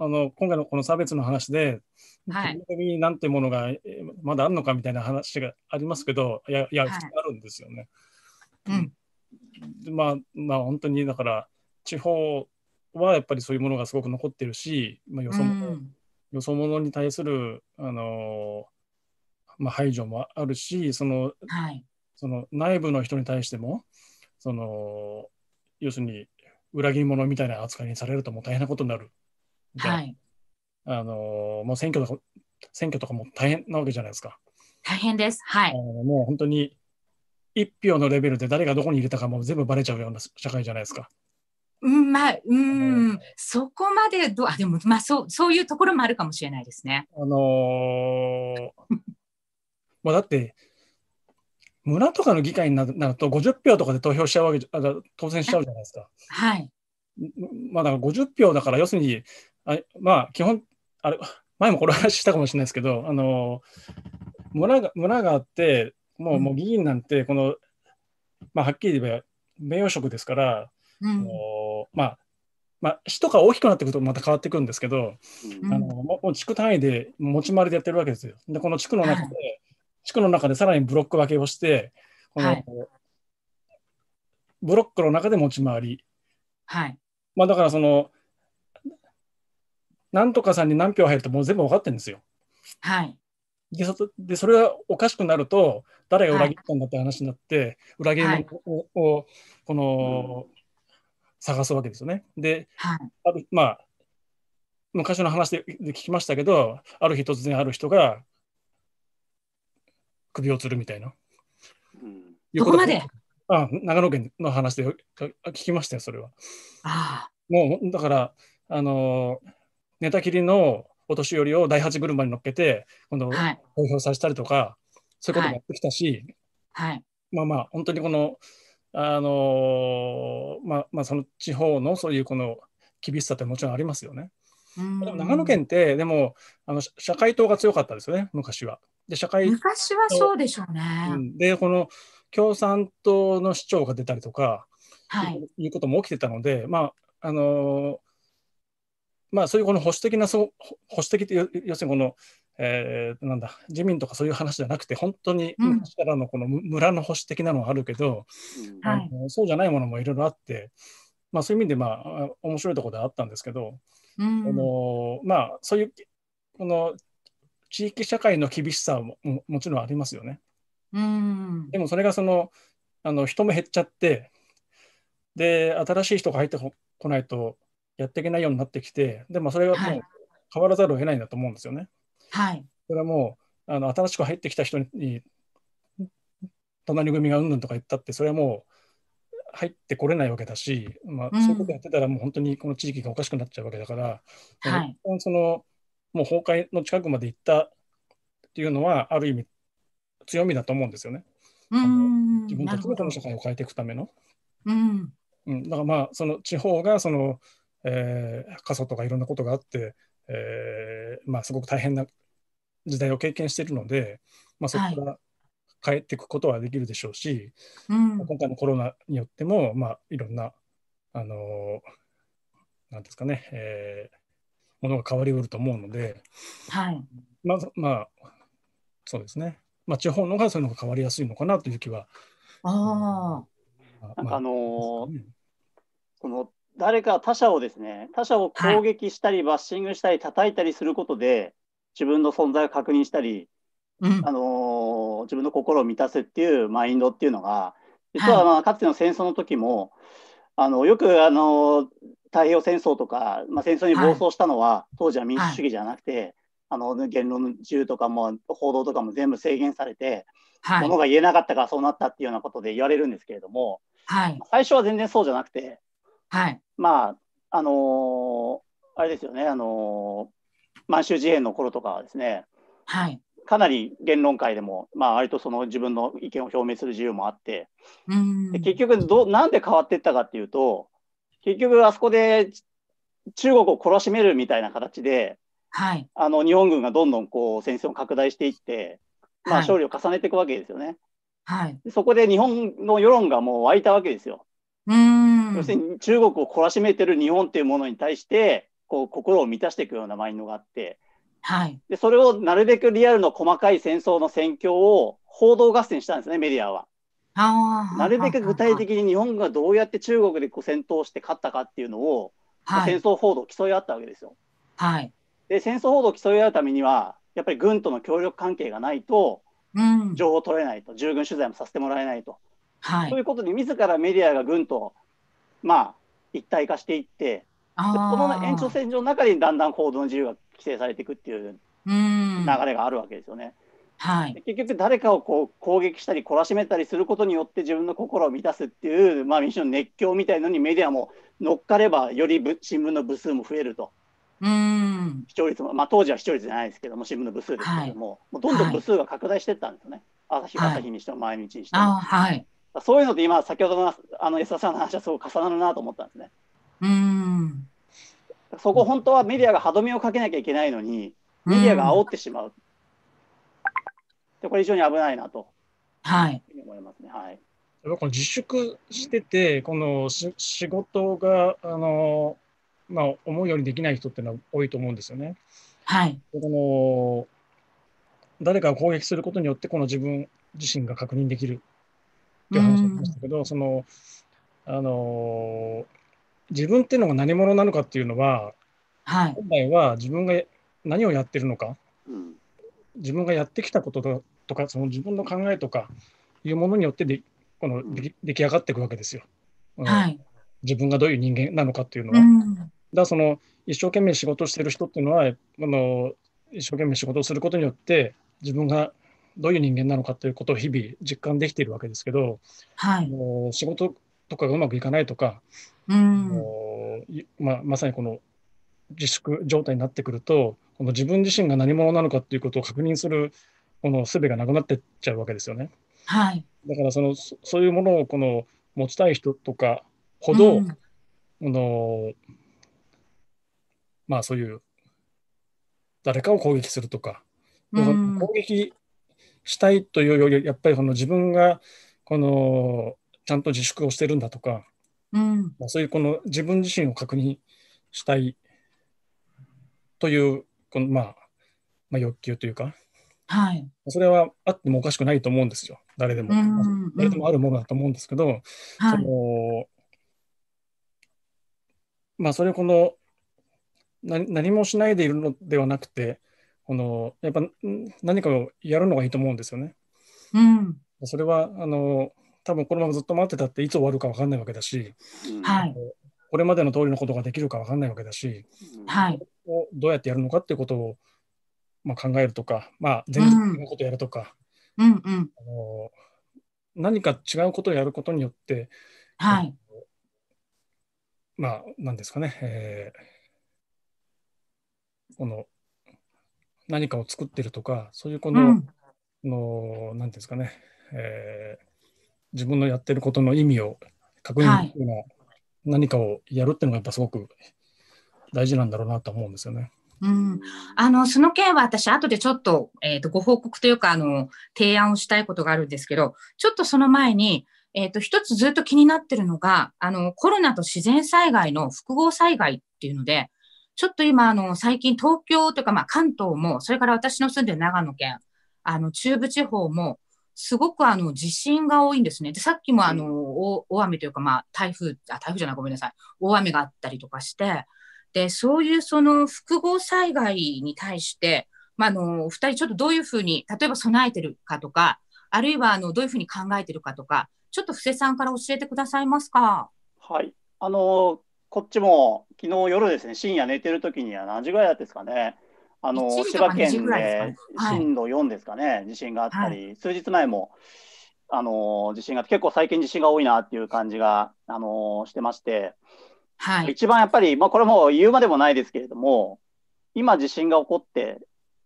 あの、今回のこの差別の話で、はい、組なんてものがまだあるのかみたいな話がありますけど、いや、いや、普通あるんですよね。うん、まあ、まあ、本当にだから、地方はやっぱりそういうものがすごく残ってるし、まあ、よそ者、うん、よそ者に対する、あのまあ、排除もあるし、その、はい、その内部の人に対しても、その、要するに、裏切り者みたいな扱いにされるともう大変なことになる。はい。あの、もう選挙とか、選挙とかも大変なわけじゃないですか。大変です。はい。もう本当に、一票のレベルで誰がどこに入れたかも全部ばれちゃうような社会じゃないですか。うん、まあ、うん、そこまでど、あ、でも、まあ、そう、そういうところもあるかもしれないですね。あのー、まあ、だって、村とかの議会になると50票とかで投票しちゃうわけあ当選しちゃうじゃないですか。はい。まあ、だから50票だから、要するに、あまあ、基本、あれ、前もこれ話したかもしれないですけど、あの村が村があって、もう,、もう議員なんて、この、まあ、はっきり言えば名誉職ですから、うん、まあ、まあ、市とか大きくなっていくとまた変わってくるんですけど、うん、あのもう地区単位で持ち回りでやってるわけですよ。で、この地区の中で、はい、地区の中でさらにブロック分けをして、この、はい、ブロックの中で持ち回り。はい。まあ、だからその、なんとかさんに何票入るともう全部分かってるんですよ。はい。でそでそれがおかしくなると誰が裏切ったんだって話になって、はい、裏切りを,、をこの、うん、探すわけですよね。で、はい、あるまあ昔の話で聞きましたけどある日突然ある人が首を吊るみたいな。うん、どこまで？あ長野県の話で聞きましたよそれは。あもうだからあの寝たきりのお年寄りを第八車に乗っけて、今度、投票させたりとか、そういうこともやってきたし、はい、まあまあ、本当にこの、あのまあ、まあ、その地方のそういうこの厳しさってもちろんありますよね。でも長野県って、でもあの社会党が強かったですよね、昔は。で社会昔はそうでしょうね。うん、で、この共産党の市長が出たりとか、はい、いうことも起きてたので、まああのまあ、そういうこの保守的なそう保守的って要するにこの、えー、なんだ自民とかそういう話じゃなくて本当に昔からのこの村の保守的なのはあるけど、うん、あのそうじゃないものもいろいろあって、まあ、そういう意味でまあ面白いところであったんですけど、うん、このまあ、そういうこの地域社会の厳しさもももちろんありますよね。うん、でもそれがそのあの人も減っちゃってで新しい人が入ってこないとやっていけないようになってきて、でもそれがもう変わらざるを得ないんだと思うんですよね。はい。それはもう、あの新しく入ってきた人に、隣組がうんぬんとか言ったって、それはもう入ってこれないわけだし、まあ、そういうことやってたら、もう本当にこの地域がおかしくなっちゃうわけだから、はい、そのもう崩壊の近くまで行ったっていうのは、ある意味強みだと思うんですよね。うん自分たちの社会を変えていくための。うん、うん、だからまあ、その地方がそのえー、過疎とかいろんなことがあって、えーまあ、すごく大変な時代を経験しているので、まあ、そこから帰っていくことはできるでしょうし、はいうん、今回のコロナによっても、まあ、いろんな、あのー、なんですかね、えー、ものが変わりうると思うので、はい、まず、まあ、そうですね、まあ、地方の方がそういうのが変わりやすいのかなという気は。あ、なん。かあのーね、その誰か他者をですね、他者を攻撃したり、バッシングしたり、叩いたりすることで、自分の存在を確認したり、うん、あのー、自分の心を満たすっていうマインドっていうのが、実はまあかつての戦争の時も、あのよくあの太平洋戦争とか、まあ、戦争に暴走したのは、はい、当時は民主主義じゃなくて、はい、あの言論の自由とかも報道とかも全部制限されて、はい、ものが言えなかったからそうなったっていうようなことで言われるんですけれども、はい。最初は全然そうじゃなくて、はい。まあ、あのーあれですよね、あのー満州事変の頃とかはですね、はい。かなり言論会でも、まあ、割とその自分の意見を表明する自由もあって、うん。で結局どう、なんで変わっていったかっていうと、結局、あそこで中国を懲らしめるみたいな形で、はい。あの日本軍がどんどんこう戦線を拡大していって、まあ、はい勝利を重ねていくわけですよね。はい。でそこで日本の世論がもう湧いたわけですよ。うん。要するに中国を懲らしめてる日本っていうものに対して、こう心を満たしていくようなマインドがあって、はい。でそれをなるべくリアルの細かい戦争の戦況を報道合戦したんですね、メディアは。なるべく具体的に日本がどうやって中国でこう戦闘して勝ったかっていうのを、はい。戦争報道を競い合ったわけですよ。はい。で、戦争報道を競い合うためには、やっぱり軍との協力関係がないと、うん。情報を取れないと、従軍取材もさせてもらえないと。はい。そういうことで、自らメディアが軍と、まあ、一体化していって、このあ。延長線上の中にだんだん報道の自由が規制されていくっていううん。流れがあるわけですよね。はい。で結局、誰かをこう攻撃したり、懲らしめたりすることによって自分の心を満たすっていう、まあ、民主の熱狂みたいのにメディアも乗っかれば、よりぶ新聞の部数も増えると。うん。視聴率も、まあ、当時は視聴率じゃないですけども、新聞の部数ですけども、もうどんどん部数が拡大していったんですよね。朝日はい朝日にしても、毎日にしても。はい。そういうので今、先ほどのあの安田さんの話はすごく重なるなと思ったんですね。うん。そこ本当はメディアが歯止めをかけなきゃいけないのに、メディアが煽ってしまう。でこれ非常に危ないなとはい。思いますね。はい。やっぱこの自粛してて、このし仕事があの、まあ、思うようにできない人っていうのは多いと思うんですよね。はい。でこの誰かを攻撃することによって、この自分自身が確認できるっていう話をしましたけど、そのあの自分っていうのが何者なのかっていうのは、はい。本来は自分が何をやってるのか、うん。自分がやってきたことととか、その自分の考えとかいうものによってでこの出来出来上がっていくわけですよ。うんはい。自分がどういう人間なのかっていうのうは。だかん。らその一生懸命仕事をしてる人っていうのは、あの一生懸命仕事をすることによって、自分がどういう人間なのかということを日々実感できているわけですけど、あはい。の仕事とかがうまくいかないとか、あうん。まあ、まさにこの自粛状態になってくると、この自分自身が何者なのかっていうことを確認するこの術がなくなってっちゃうわけですよね。はい。だからそのそそういうものをこの持ちたい人とかほど、うんあのまあそういう誰かを攻撃するとか、うん攻撃したいというよりやっぱりこの自分がこのちゃんと自粛をしてるんだとか、うん。まあ、そういうこの自分自身を確認したいというこの、まあ、まあ欲求というかはい。それはあってもおかしくないと思うんですよ誰でも、うん誰でもあるものだと思うんですけど、はそい。のまあそれをこのな何もしないでいるのではなくてこのやっぱん何かをやるのがいいと思うんですよね。うん。それはあの多分このままずっと待ってたっていつ終わるか分かんないわけだし、うんはい。これまでの通りのことができるか分かんないわけだし、うんはい。をどうやってやるのかっていうことを、まあ、考えるとか、まあ、全然違うことをやるとか、うんうん。あの何か違うことをやることによって、はい。まあ、なんですかね、えーこの何かを作ってるとか、そういうこの、うん。のなんていうんですかね、えー自分のやってることの意味を確認できるような何かをやるっていうのがやっぱすごく大事なんだろうなと思うんですよね。うん。あの、その件は私、後でちょっと、えっ、と、ご報告というか、あの、提案をしたいことがあるんですけど、ちょっとその前に、えっ、と、一つずっと気になってるのが、あの、コロナと自然災害の複合災害っていうので、ちょっと今、あの、最近東京というか、まあ、関東も、それから私の住んでる長野県、あの、中部地方も、すごくあの、地震が多いんですね。で、さっきもあの、大大雨というか、まあ、台風、あ、台風じゃない、ごめんなさい。大雨があったりとかして、で、そういうその複合災害に対して、まあ、あの、お二人ちょっとどういうふうに、例えば備えてるかとか、あるいはあの、どういうふうに考えてるかとか、ちょっと布施さんから教えてくださいますか？はい。あの、こっちも昨日夜ですね、深夜寝てる時には何時ぐらいだったですかね。あの、1時千葉とか2時県で震度4ですかね、地震があったり、数日前もあの地震が結構最近地震が多いなっていう感じが、あのしてまして、はい。一番やっぱり、まあ、これもう言うまでもないですけれども、今地震が起こって、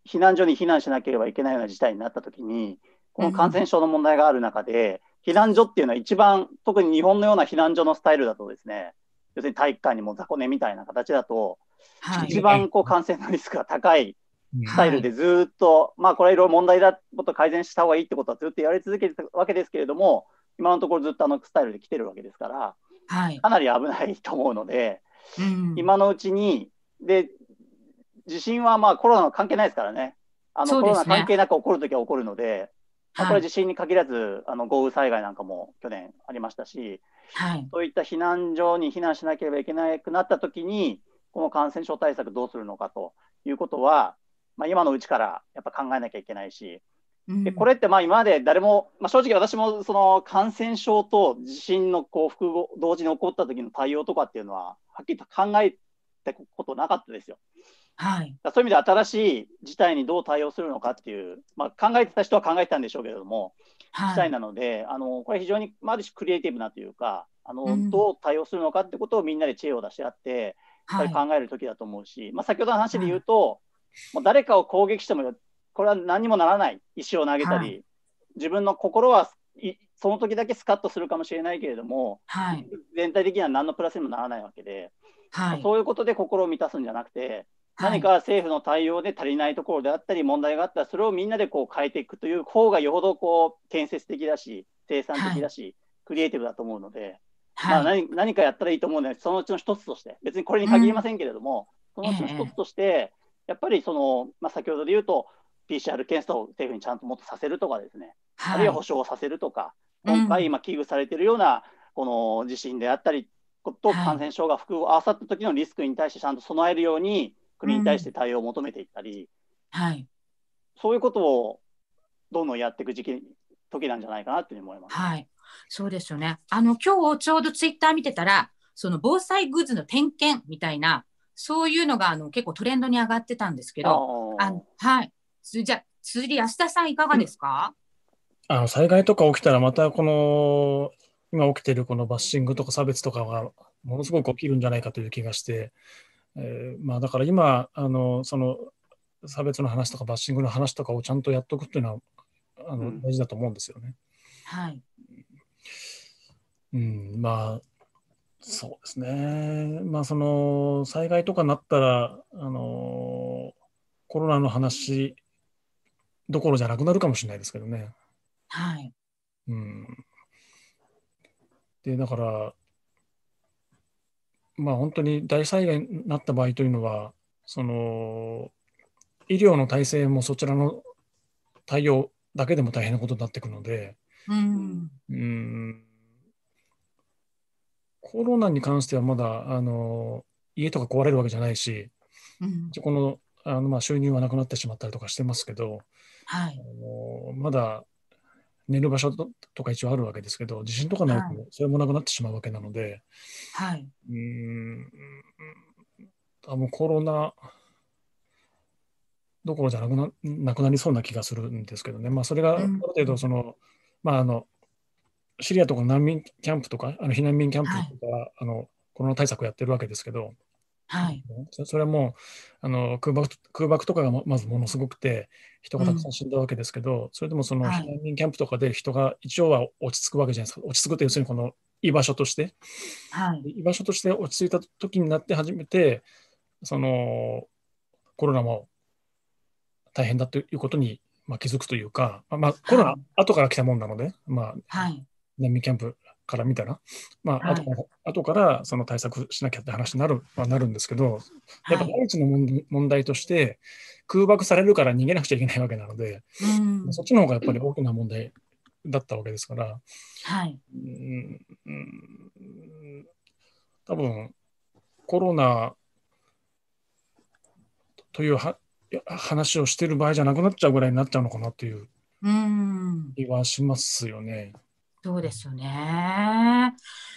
避難所に避難しなければいけないような事態になったときに、この感染症の問題がある中で、避難所っていうのは一番、特に日本のような避難所のスタイルだとですね、要するに体育館にも雑魚寝みたいな形だと、はい。一番こう感染のリスクが高いうんスタイルでずーっと、まあこれはいろいろ問題だ、もっと改善した方がいいってことはずっと言われ続けてたわけですけれども、今のところずっとあのスタイルで来てるわけですから、はい。かなり危ないと思うので、うん今のうちに、で、地震はまあコロナの関係ないですからね。あのコロナ関係なく起こるときは起こるので、まあ、こはい。れ地震に限らず、あの豪雨災害なんかも去年ありましたし、はい。そういった避難所に避難しなければいけなくなったときに、この感染症対策どうするのかということは、まあ、今のうちからやっぱ考えなきゃいけないし、うんでこれってまあ今まで誰も、まあ、正直私もその感染症と地震のこう複合同時に起こった時の対応とかっていうのは、はっきりと考えたことなかったですよ。はい。そういう意味で新しい事態にどう対応するのかっていう、まあ、考えてた人は考えてたんでしょうけれども、事態はい。なので、あのこれ非常に、まあ、ある種クリエイティブなというか、あのうんどう対応するのかってことをみんなで知恵を出し合って、やっぱはいり。考える時だと思うし、まあ、先ほどの話で言うと、もう誰かを攻撃しても、これは何にもならない、石を投げたり、は自分の心はいその時だけスカッとするかもしれないけれども、はい。全体的には何のプラスにもならないわけで、はい。そういうことで心を満たすんじゃなくて、はい何か政府の対応で足りないところであったり、問題があったら、それをみんなでこう変えていくという方がよほどこう建設的だし、生産的だし、クリエイティブだと思うので、ま。何何かやったらいいと思うので、そのうちの一つとして、別にこれに限りませんけれども、そのうちの一つとして、やっぱりその、まあ、先ほどで言うと、PCR 検査を政府にちゃんともっとさせるとかですね、あるいは保証をさせるとか、うん。今回、今、危惧されているようなこの地震であったりとはい。感染症が複合合わさった時のリスクに対してちゃんと備えるように、国に対して対応を求めていったり、はい。そういうことをどんどんやっていく時期時なんじゃないかなというふうに思います。はい。そうですよね。あの、今日ちょうどツイッター見てたら、その防災グッズの点検みたいな、そういうのがあの結構トレンドに上がってたんですけど、ああのはい。つじゃあ、釣り安田さんいかがですか、あの災害とか起きたら、またこの今起きてるこのバッシングとか差別とかがものすごく起きるんじゃないかという気がして、えーまあ、だから今あの、その差別の話とかバッシングの話とかをちゃんとやっておくっていうのはあのうん大事だと思うんですよね。はい。うん、まあそうですね。まあその災害とかになったらあのコロナの話どころじゃなくなるかもしれないですけどね。はい。うん。で、だから、まあ本当に大災害になった場合というのは、その、医療の体制もそちらの対応だけでも大変なことになってくるので、うん。うん、コロナに関してはまだ、あの、家とか壊れるわけじゃないし、うん。この、あのまあ収入はなくなってしまったりとかしてますけど、はい。あのまだ寝る場所ととか一応あるわけですけど、地震とかになるとそれもなくなってしまうわけなので、はい。うーん、多分コロナどころじゃなくななくなりそうな気がするんですけどね、まあ、それがあるうん程度その、まあ、あのシリアとかの難民キャンプとか、あの避難民キャンプとか、あのコロナ対策をやってるわけですけど、はい。そそれはもうあの空爆空爆とかがままずものすごくて、人がたくさん死んだわけですけど、それでもそのはい避難民キャンプとかで人が一応は落ち着くわけじゃないですか、落ち着くって要するにこの居場所として、はい。居場所として落ち着いた時になって初めて、そのコロナも大変だということに、まあ、気づくというか、まあまあ、コロナはい後から来たもんなので、まあ、はい。難民キャンプから見たら、まあはい後から後からその対策しなきゃって話になるはなるんですけど、やっぱはい。第一の問問題として、空爆されるから逃げなくちゃいけないわけなので、うん。そっちの方がやっぱり大きな問題だったわけですから、はい。うんうん多分コロナというは話をしている場合じゃなくなっちゃうぐらいになっちゃうのかなといううん。気はしますよね。そうですよね。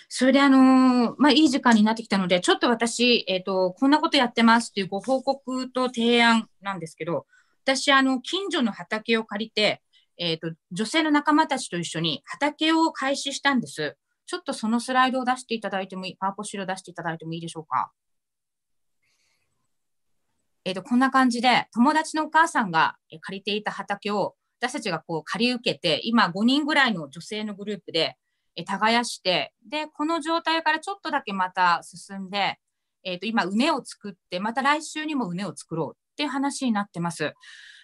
それであのーまあいい時間になってきたので、ちょっと私、えっ、と、こんなことやってますっていうご報告と提案なんですけど、私、あの、近所の畑を借りて、えっ、と、女性の仲間たちと一緒に畑を開始したんです。ちょっとそのスライドを出していただいてもいい、パワポ資料出していただいてもいいでしょうか。えっ、と、こんな感じで、友達のお母さんが借りていた畑を、私たちがこう借り受けて、今5人ぐらいの女性のグループで、え耕して、で、この状態からちょっとだけまた進んで、えっ、と、今、畝を作って、また来週にも畝を作ろうっていう話になってます。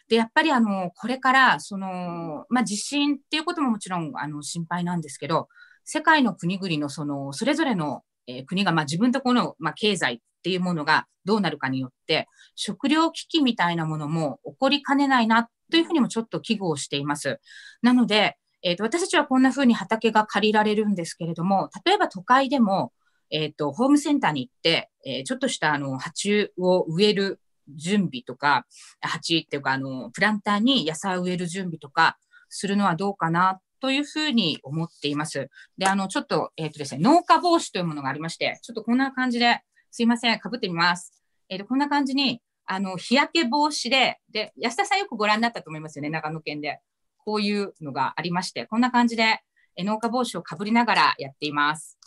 で、やっぱりあの、これから、その、まあ、地震っていうことももちろん、あの、心配なんですけど、世界の国々のその、それぞれの、えー国が、まあ、自分とこの、まあ、経済っていうものがどうなるかによって、食料危機みたいなものも起こりかねないなというふうにもちょっと危惧をしています。なので、えっ、と、私たちはこんなふうに畑が借りられるんですけれども、例えば都会でも、えっ、と、ホームセンターに行って、えーちょっとしたあの、鉢を植える準備とか、鉢っていうか、あの、プランターに野菜を植える準備とかするのはどうかなというふうに思っています。で、あの、ちょっと、えっ、とですね、農家帽子というものがありまして、ちょっとこんな感じで、すいません、かぶってみます。えっ、と、こんな感じに、あの、日焼け防止で、で、安田さんよくご覧になったと思いますよね、長野県で。こういうのがありまして、こんな感じで、え農家帽子をかぶりながらやっています。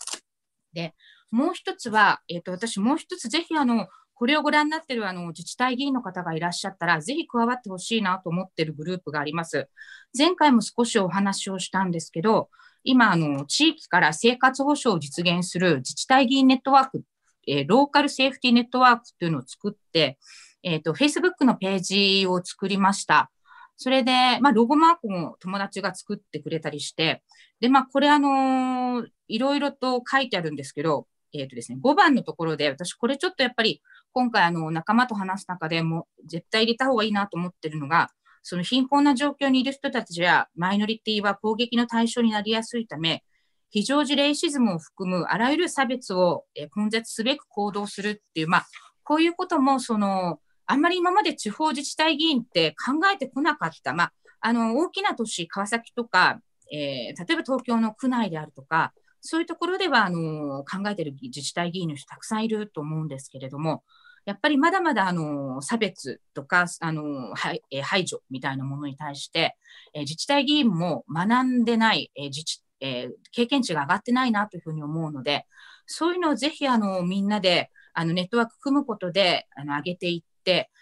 で、もう一つは、えっ、と、私もう一つぜひあの、これをご覧になっているあの自治体議員の方がいらっしゃったら、ぜひ加わってほしいなと思っているグループがあります。前回も少しお話をしたんですけど、今、あの、地域から生活保障を実現する自治体議員ネットワーク、えーローカルセーフティーネットワークというのを作って、えっ、と、Facebook のページを作りました。それで、まあ、ロゴマークも友達が作ってくれたりして、で、まあ、これあのーいろいろと書いてあるんですけど、えっ、とですね、5番のところで、私これちょっとやっぱり、今回あの、仲間と話す中でも、絶対入れた方がいいなと思ってるのが、その貧困な状況にいる人たちやマイノリティは攻撃の対象になりやすいため、非常時レイシズムを含むあらゆる差別を根絶すべく行動するっていう、まあ、こういうことも、その、あんまり今まで地方自治体議員って考えてこなかった、まあ、あの、大きな都市、川崎とか、えー例えば東京の区内であるとか、そういうところでは、あの、考えている自治体議員の人たくさんいると思うんですけれども、やっぱりまだまだ、あの、差別とか、あの、排除みたいなものに対して、えー自治体議員も学んでない、えー自治えー経験値が上がってないなというふうに思うので、そういうのをぜひ、あの、みんなで、あの、ネットワーク組むことで、あの、上げていって、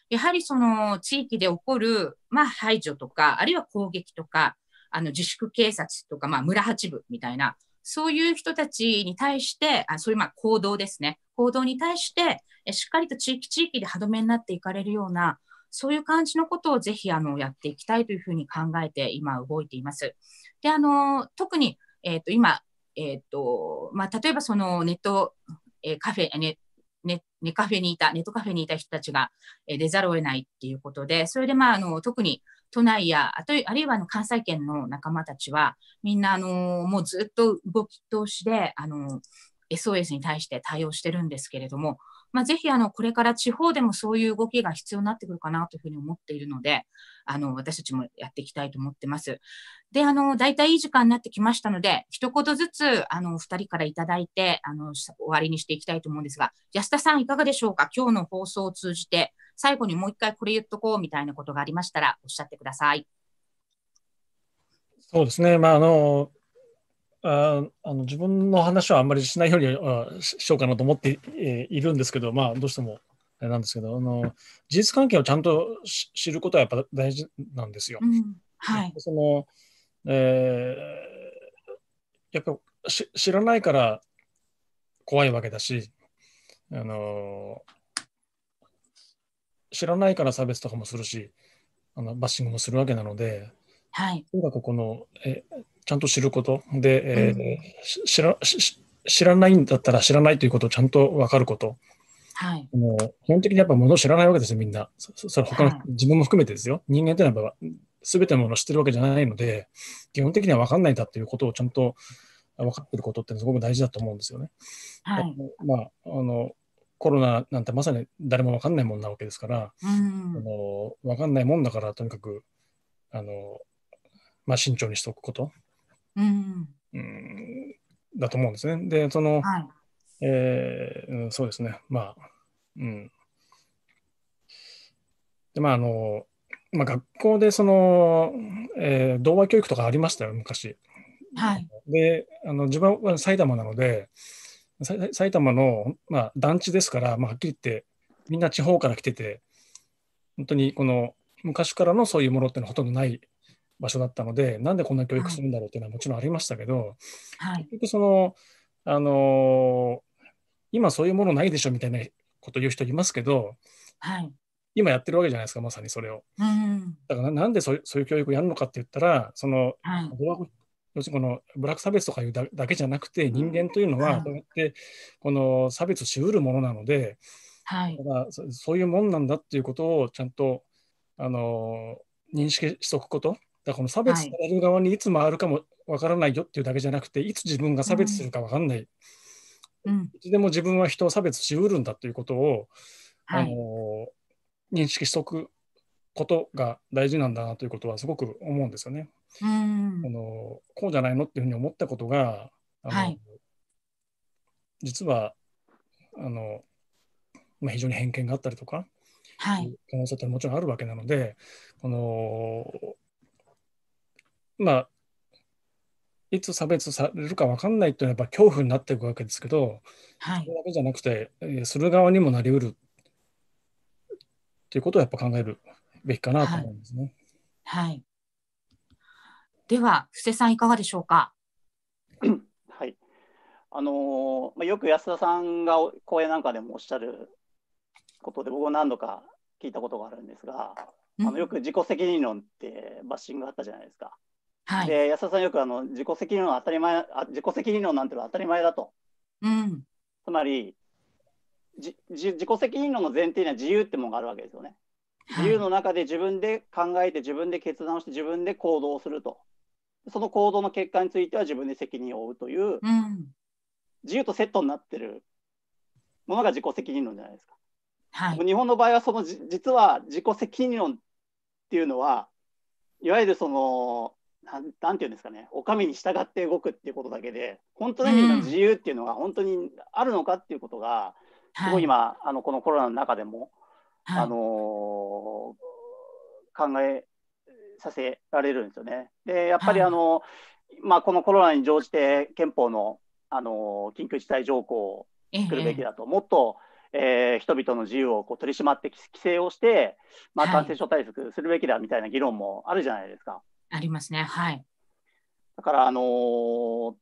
やはりその地域で起こる、まあ、排除とか、あるいは攻撃とか、あの、自粛警察とか、まあ、村八部みたいな、そういう人たちに対して、あそういうまあ行動ですね。行動に対して、しっかりと地域地域で歯止めになっていかれるような、そういう感じのことをぜひあのやっていきたいというふうに考えて今動いています。で、あの、特に、えっ、と、今、えっ、と、まあ、例えばそのネット、えカフェ、ネネカフェにいた、ネットカフェにいた人たちが、え出ざるを得ないっていうことで、それでまあ、あの、特に都内や、あとあるいはあの関西圏の仲間たちは、みんな、あの、もうずっと動き通しで、あの、SOS に対して対応してるんですけれども、まあ、ぜひ、あの、これから地方でもそういう動きが必要になってくるかなというふうに思っているので、あの、私たちもやっていきたいと思ってます。で、あの、大体いい時間になってきましたので、一言ずつ、あの、二人からいただいて、あの、終わりにしていきたいと思うんですが、安田さんいかがでしょうか？今日の放送を通じて、最後にもう一回これ言っとこうみたいなことがありましたら、おっしゃってください。そうですね、まあ、あの、ああの自分の話はあんまりしないようにあししようかなと思って、えーいるんですけど、まあ、どうしてもあれなんですけど、あの事実関係をちゃんとし知ることはやっぱ大事なんですよ。うん、はい。そのえーやっぱし知らないから怖いわけだし、あの知らないから差別とかもするし、あのバッシングもするわけなので、はい。とにかくこの、えちゃんと知ることで、えーうんし知らし知らないんだったら知らないということをちゃんと分かること。はい。もう基本的にやっぱ物を知らないわけですよ、みんな。それ他の、はい自分も含めてですよ。人間ってのはやっぱ全てのものを知ってるわけじゃないので、基本的には分かんないんだっていうことをちゃんと分かってることってすごく大事だと思うんですよね。はい。まあ、あの、コロナなんてまさに誰も分かんないもんなわけですから、うあん。の分かんないもんだから、とにかく、あの、まあ、慎重にしておくこと、うん。うん、だと思うんですね。で、その、はい。えーうんそうですね、まあ、うん。で、まあ、あの、まあ、学校でその、えー、童話教育とかありましたよ、昔。はい。で、あの自分は埼玉なので、埼玉の、まあ、団地ですから、まあ、はっきり言って、みんな地方から来てて、本当にこの昔からのそういうものっていうのはほとんどない場所だったので、なんでこんな教育するんだろうっていうのはもちろんありましたけど、はい、結局その、あのー、今そういうものないでしょみたいなこと言う人いますけど、はい、今やってるわけじゃないですか、まさにそれを。うん、だからなんでそういう教育をやるのかって言ったら、その、はい、要するにこのブラック差別とかいうだけじゃなくて、人間というのは、こうやってこの差別しうるものなので、はい、だからそういうもんなんだっていうことをちゃんとあの認識しておくこと、だからこの差別される側にいつ回るかもわからないよっていうだけじゃなくて、いつ自分が差別するかわかんない、うん、いつでも自分は人を差別しうるんだということを、はい、あの認識しておくことが大事なんだなということはすごく思うんですよね。うん、あのこうじゃないのっていうふうに思ったことがあの、はい、実はあの、まあ、非常に偏見があったりとか、はい、可能性ってもちろんあるわけなのでこのまあいつ差別されるか分かんないっていうのはやっぱ恐怖になっていくわけですけど、はい、それだけじゃなくて、えー、する側にもなりうるということをやっぱ考えるべきかなと思うんですね。はい、はいでは、布施さん、いかがでしょうか？はい。あのー、よく安田さんが講演なんかでもおっしゃることで、僕は何度か聞いたことがあるんですが、うん、あのよく自己責任論ってバッシングがあったじゃないですか。はい、で安田さんよくあの自己責任論当たり前あ自己責任論なんてのは当たり前だと。うん、つまりじ自己責任論の前提には自由ってものがあるわけですよね。自由の中で自分で考えて自分で決断をして自分で行動すると。その行動の結果については自分で責任を負うという、うん、自由とセットになってるものが自己責任論じゃないですか。はい、日本の場合はその実は自己責任論っていうのはいわゆるそのなんなんていうんですかね。お上に従って動くっていうことだけで本当の意味の自由っていうのが本当にあるのかっていうことが、すごい今あのこのコロナの中でも、はい、あのー、考えさせられるんですよね。でやっぱりあの、はい、まあ、このコロナに乗じて憲法のあの緊急事態条項を作るべきだと、ええ、もっと、えー、人々の自由をこう取り締まって規制をして、まあ、感染症対策するべきだみたいな議論もあるじゃないですか。ありますね。はい。だから、あのー、も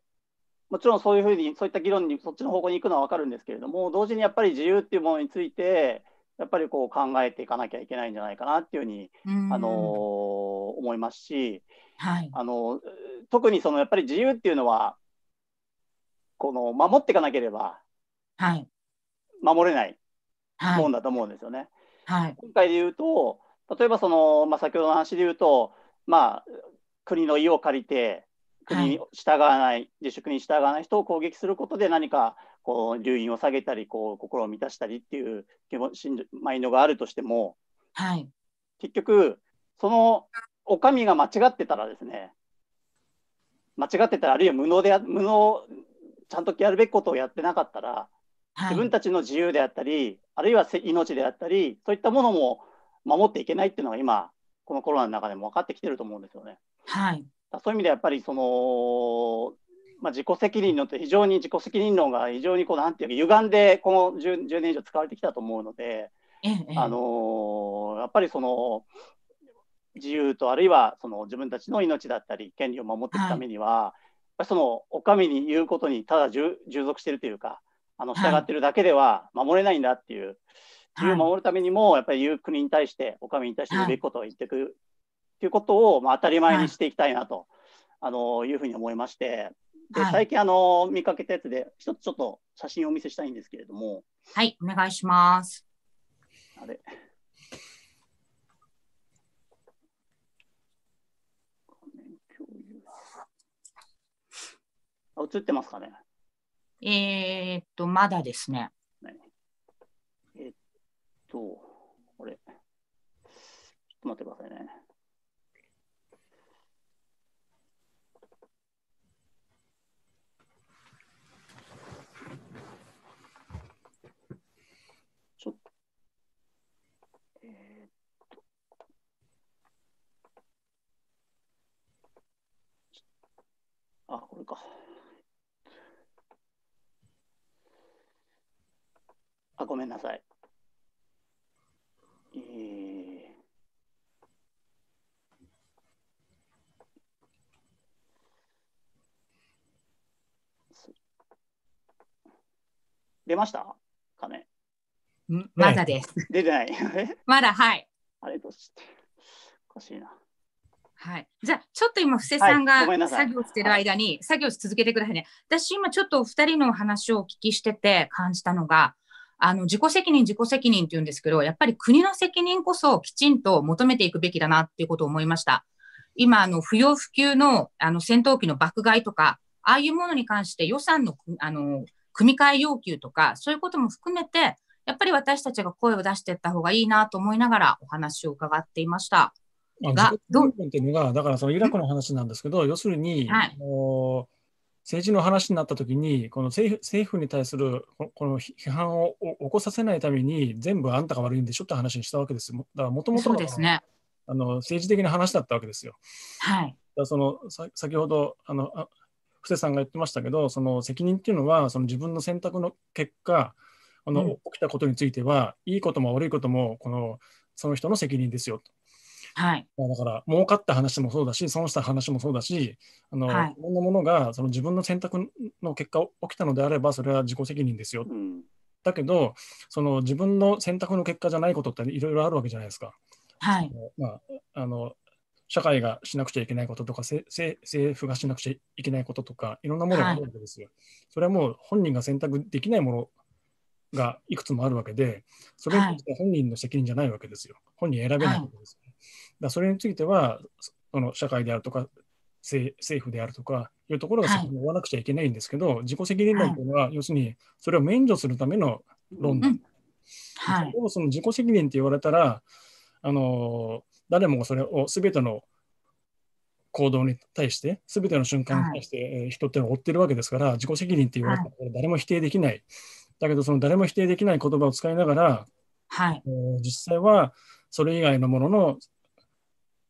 ちろんそういうふうに、そういった議論にそっちの方向に行くのは分かるんですけれども、同時にやっぱり自由っていうものについて、やっぱりこう考えていかなきゃいけないんじゃないかなっていうふうに、あのー思いますし、はい、あの特にそのやっぱり自由っていうのはこの守っていかなければ守れないもんだと思うんですよね。はい、今回で言うと例えばその、まあ、先ほどの話で言うと、まあ、国の意を借りて国に従わない、はい、自粛に従わない人を攻撃することで何かこう留飲を下げたりこう心を満たしたりっていうマインドがあるとしても、はい、結局そのお上が間違ってたらですね、間違ってたら、あるいは無能で無能、ちゃんとやるべきことをやってなかったら、はい、自分たちの自由であったり、あるいは命であったり、そういったものも守っていけないっていうのが今、このコロナの中でも分かってきてると思うんですよね。はい、そういう意味でやっぱりその、まあ、自己責任論って非常に自己責任論が非常にこうなんていうか歪んでこの 10, 10年以上使われてきたと思うので、ええ、あのやっぱりその自由とあるいはその自分たちの命だったり権利を守っていくためには、はい、そのお上に言うことにただ従属しているというかあの従っているだけでは守れないんだっていう、はい、自由を守るためにもやっぱり言う国に対してお上に対して言うべきことを言っていく、はい、ということを、まあ、当たり前にしていきたいなと、あのいうふうに思いまして。で最近あの見かけたやつで一つちょっと写真をお見せしたいんですけれども。はいお願いします。あれ。映ってますかね。えー、っと、まだですね。と、これ、ちょっと待ってくださいね。ちょっと、え、っと、あ、これか。あ、ごめんなさい。えーす出ました？かねん？まだです。出てない。え まだ、はい。あれどうして？おかしいな。はい。じゃあ、ちょっと今、布施さんが作業してる間に、作業し続けてくださいね。私、今ちょっとお二人のお話をお聞きしてて感じたのが、あの、自己責任、自己責任って言うんですけど、やっぱり国の責任こそきちんと求めていくべきだなっていうことを思いました。今、あの、不要不急の、あの、戦闘機の爆買いとか、ああいうものに関して予算の、あの、組み替え要求とか、そういうことも含めて、やっぱり私たちが声を出していった方がいいなと思いながらお話を伺っていました。あがどう？っていうのが、だからそのイラクの話なんですけど、要するに、はいあの政治の話になったときに、この政府政府に対するここの批判をお起こさせないために、全部あんたが悪いんでしょって話にしたわけですよ。だからもともとそうですね。あの政治的な話だったわけですよ。はい。だそのさ先ほどあのあ布施さんが言ってましたけど、その責任っていうのは、その自分の選択の結果、あのうん起きたことについては、いいことも悪いこともこの、その人の責任ですよと。はい。まあだから、儲かった話もそうだし、損した話もそうだし、あのはいいろんなものがその自分の選択の結果起きたのであれば、それは自己責任ですよ。うん。だけど、その自分の選択の結果じゃないことっていろいろあるわけじゃないですか。はい。まあ、あの社会がしなくちゃいけないこととか、せせ政府がしなくちゃいけないこととか、いろんなものがあるわけですよ。それはもう本人が選択できないものがいくつもあるわけで、それについては本人の責任じゃないわけですよ。本人選べないわけですよ、だからそれについては、その社会であるとか、政政府であるとかいうところが責任を負わなくちゃいけないんですけど、自己責任論というのは、要するにそれを免除するための論なんはい。そその自己責任って言われたら、あの誰もがそれを全ての行動に対して、全ての瞬間に対して、えー人っていうのを追ってるわけですから、自己責任って言われたら誰も否定できない。だけど、その誰も否定できない言葉を使いながら、はい。えー実際はそれ以外のものの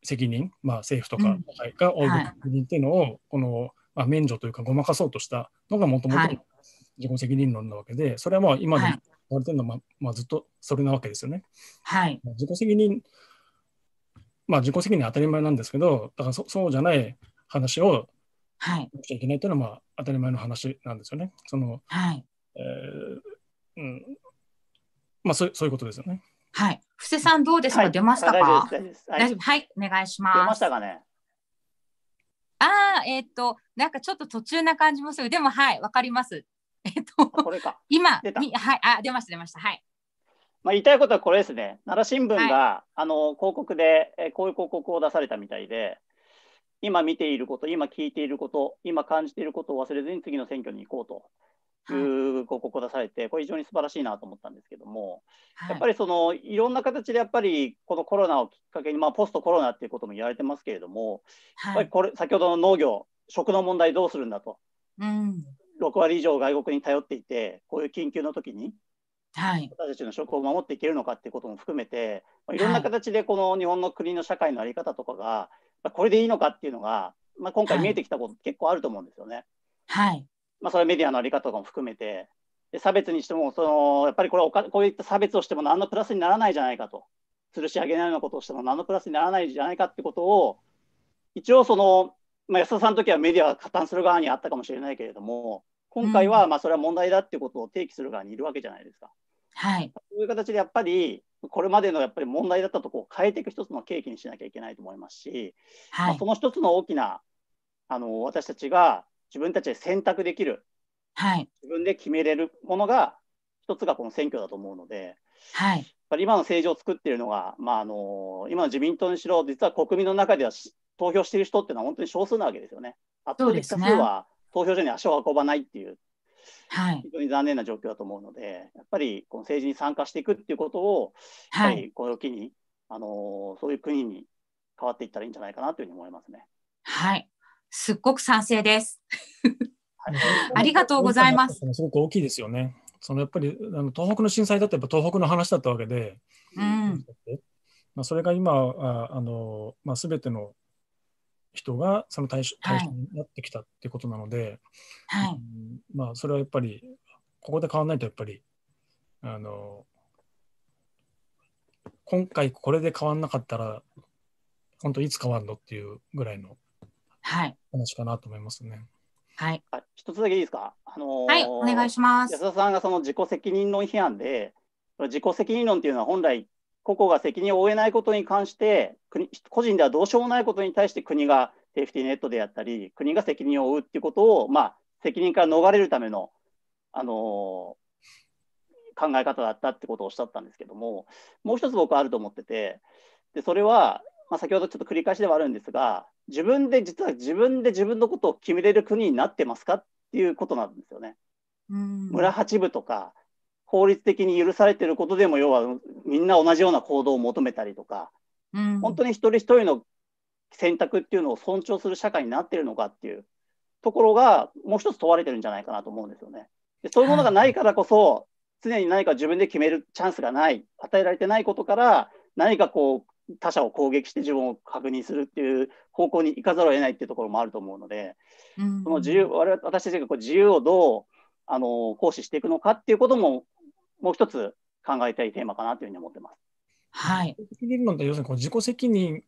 責任、まあ、政府とかが負うはい責任っていうのを、この、まあ、免除というか、ごまかそうとしたのがもともとはい自己責任論なわけで、それはもう今ではい言われてるのは、まあまあ、ずっとそれなわけですよね。はい。自己責任、まあ自己責任は当たり前なんですけど、だからそそうじゃない話をはい。しちゃいけないというのはまあ当たり前の話なんですよね。その、はい。えーうん、まあそうそういうことですよね。はい。布施さんどうですか、はい出ましたあ大丈夫かです。大丈夫です。はい。お願いし出ま。ますしたかね？ああ、えっ、と、なんかちょっと途中な感じもする。でも、はい。わかります。えっ、と、これか。今出たみはい。あ、出ました、出ました。はい。まあ、言いたいことはこれですね。奈良新聞が、あの広告で、えーこういう広告を出されたみたいで、今見ていること、今聞いていること、今感じていることを忘れずに次の選挙に行こうといはい。う広告を出されて、これ非常に素晴らしいなと思ったんですけども、はいやっぱりそのいろんな形でやっぱりこのコロナをきっかけに、まあ、ポストコロナっていうことも言われてますけれども、やっぱはい。りこれ先ほどの農業、食の問題どうするんだと、うん。6割以上外国に頼っていて、こういう緊急の時にはい。私たちの食を守っていけるのかっていうことも含めて、まあいろんな形でこの日本の国の社会の在り方とかが、まあこれでいいのかっていうのが、まあ、今回見えてきたこと結構あると思うんですよね。はい。まあ、それはメディアの在り方とかも含めて、で差別にしてもその、やっぱりこれはおかこういった差別をしても何のプラスにならないじゃないかと、吊るし上げないようなことをしても何のプラスにならないじゃないかってことを、一応その、まあ、安田さんの時はメディアが加担する側にあったかもしれないけれども、今回はまあそれは問題だっていうことを提起する側にいるわけじゃないですか。はい。そういう形でやっぱり、これまでのやっぱり問題だったとこを変えていく一つの契機にしなきゃいけないと思いますし、まはいあそ。の一つの大きなあの私たちが自分たちで選択できる、はい。自分で決めれるものが、一つがこの選挙だと思うので、はい。やっぱり今の政治を作っているのが、まあ、あの今の自民党にしろ、実は国民の中ではし投票している人っていうのは本当に少数なわけですよね。圧倒的多数は投票所に足を運ばないっていう、はい。非常に残念な状況だと思うので、やっぱりこの政治に参加していくっていうことを、やっはい。ぱりこれを機に、あのそういう国に変わっていったらいいんじゃないかなというふうに思いますね。はい。すっごく賛成です。ありがとうございます。すごく大きいですよね。そのやっぱりあの東北の震災だってやっぱ東北の話だったわけで、うん。まあ、それが今ああの、まあ、全ての人がその対象対象になってきたっていうことなので、はい。うんまあそれはやっぱりここで変わらないとやっぱりあの今回これで変わんなかったら本当いつ変わるのっていうぐらいのはい。話かなと思いますね。はい。あ一つだけいいですか、あのーはい。お願いします安。田さんがその自己責任論批判で、自己責任論っていうのは本来、個々が責任を負えないことに関して国、個人ではどうしようもないことに対して国がセーフティーネットであったり、国が責任を負うっていうことを、まあ、責任から逃れるための、あのー考え方だったってことをおっしゃったんですけども、もう一つ僕はあると思ってて、でそれは、まあ、先ほどちょっと繰り返しではあるんですが、自分で実は自分で自分のことを決めれる国になってますかっていうことなんですよね。うん村八部とか法律的に許されていることでも要はみんな同じような行動を求めたりとかうん本当に一人一人の選択っていうのを尊重する社会になっているのかっていうところがもう一つ問われてるんじゃないかなと思うんですよね。でそういうものがないからこそ常に何か自分で決めるチャンスがない与えられてないことから何かこう他者を攻撃して自分を確認するっていう方向に行かざるを得ないっていうところもあると思うので、うんその自由、我々私たちがこう自由をどうあの行使していくのかっていうことも、もう一つ考えたいテーマかなというふうに思ってます。はい。責任論って要するにこう自己責任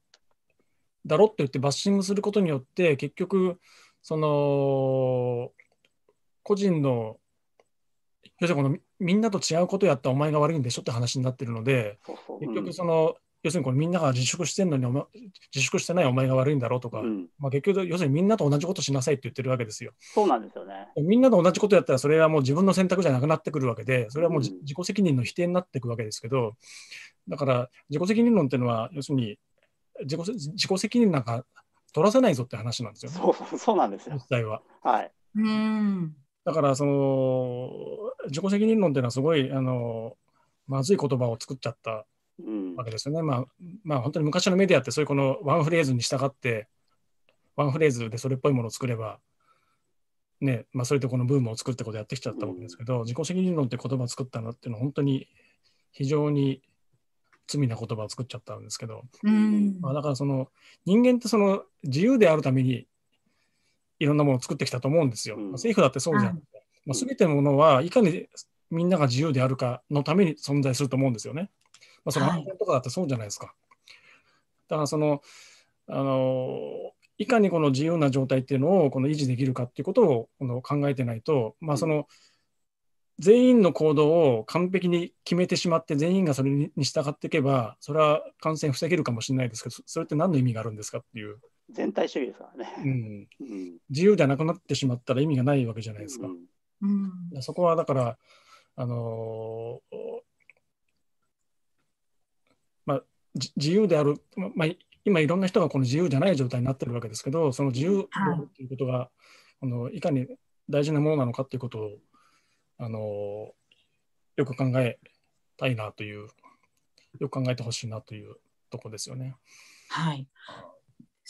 だろって言ってバッシングすることによって結局その個人の要するにこのみみんなと違うことやったらお前が悪いんでしょって話になってるので。結局その、要するにこれみんなが自粛してんのにお前自粛してないお前が悪いんだろうとか、うんうんまあ、結局要するにみんなと同じことしなさいって言ってるわけですよ。そうなんですよね。みんなと同じことやったらそれはもう自分の選択じゃなくなってくるわけでそれはもうじうん自己責任の否定になっていくわけですけどだから自己責任論っていうのは要するに自己自己責任なんか取らせないぞって話なんですよねそうそうなんですよ実。際は。はい。うん。だからその自己責任論っていうのはすごいあのまずい言葉を作っちゃったうんわけですよね。まあ、まあ本当に昔のメディアってそういうこのワンフレーズに従ってワンフレーズでそれっぽいものを作ればねまあ、それでこのブームを作ってことをやってきちゃったわけですけど、自己責任論って言葉を作ったのっていうのは本当に非常に罪な言葉を作っちゃったんですけど、うん。まあ、だからその人間ってその自由であるためにいろんなものを作ってきたと思うんですよ。うんまあ政府だってそうじゃん。まあ、全てのものはいかにみんなが自由であるかのために存在すると思うんですよね。まあ、そのとかだってそうじゃないですか。だからその、あのいかにこの自由な状態っていうのをこの維持できるかっていうことをこの考えてないと、まあ、その全員の行動を完璧に決めてしまって全員がそれに従っていけばそれは感染防げるかもしれないですけどそれって何の意味があるんですかっていう、全体主義ですからうね。ん、うん自由じゃなくなってしまったら意味がないわけじゃないですか。うんうん。そこはだから、あのーまあ、じ自由である、ままあ、今いろんな人がこの自由じゃない状態になってるわけですけど、その自由であるっていうことが、あのいかに大事なものなのかっていうことを、あのーよく考えたいなという、よく考えてほしいなというとこですよね。はい。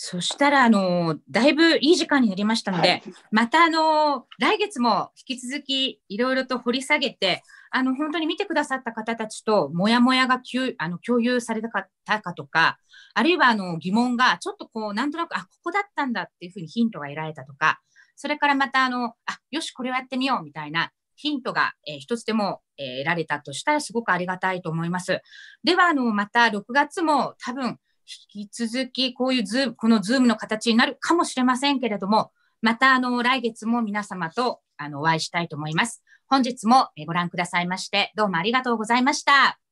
そしたら、あの、だいぶいい時間になりましたので、はいまた、あの、来月も引き続きいろいろと掘り下げて、あの、本当に見てくださった方たちと、もやもやがきゅあの共有されたかったかとか、あるいは、あの、疑問が、ちょっとこう、なんとなく、あ、ここだったんだっていうふうにヒントが得られたとか、それからまた、あの、あ、よし、これをやってみようみたいなヒントが、えー一つでも、えー得られたとしたら、すごくありがたいと思います。では、あの、また6月も多分、引き続きこういうズーム、このズームの形になるかもしれませんけれども、またあの来月も皆様とあのお会いしたいと思います。本日もご覧くださいまして、どうもありがとうございました。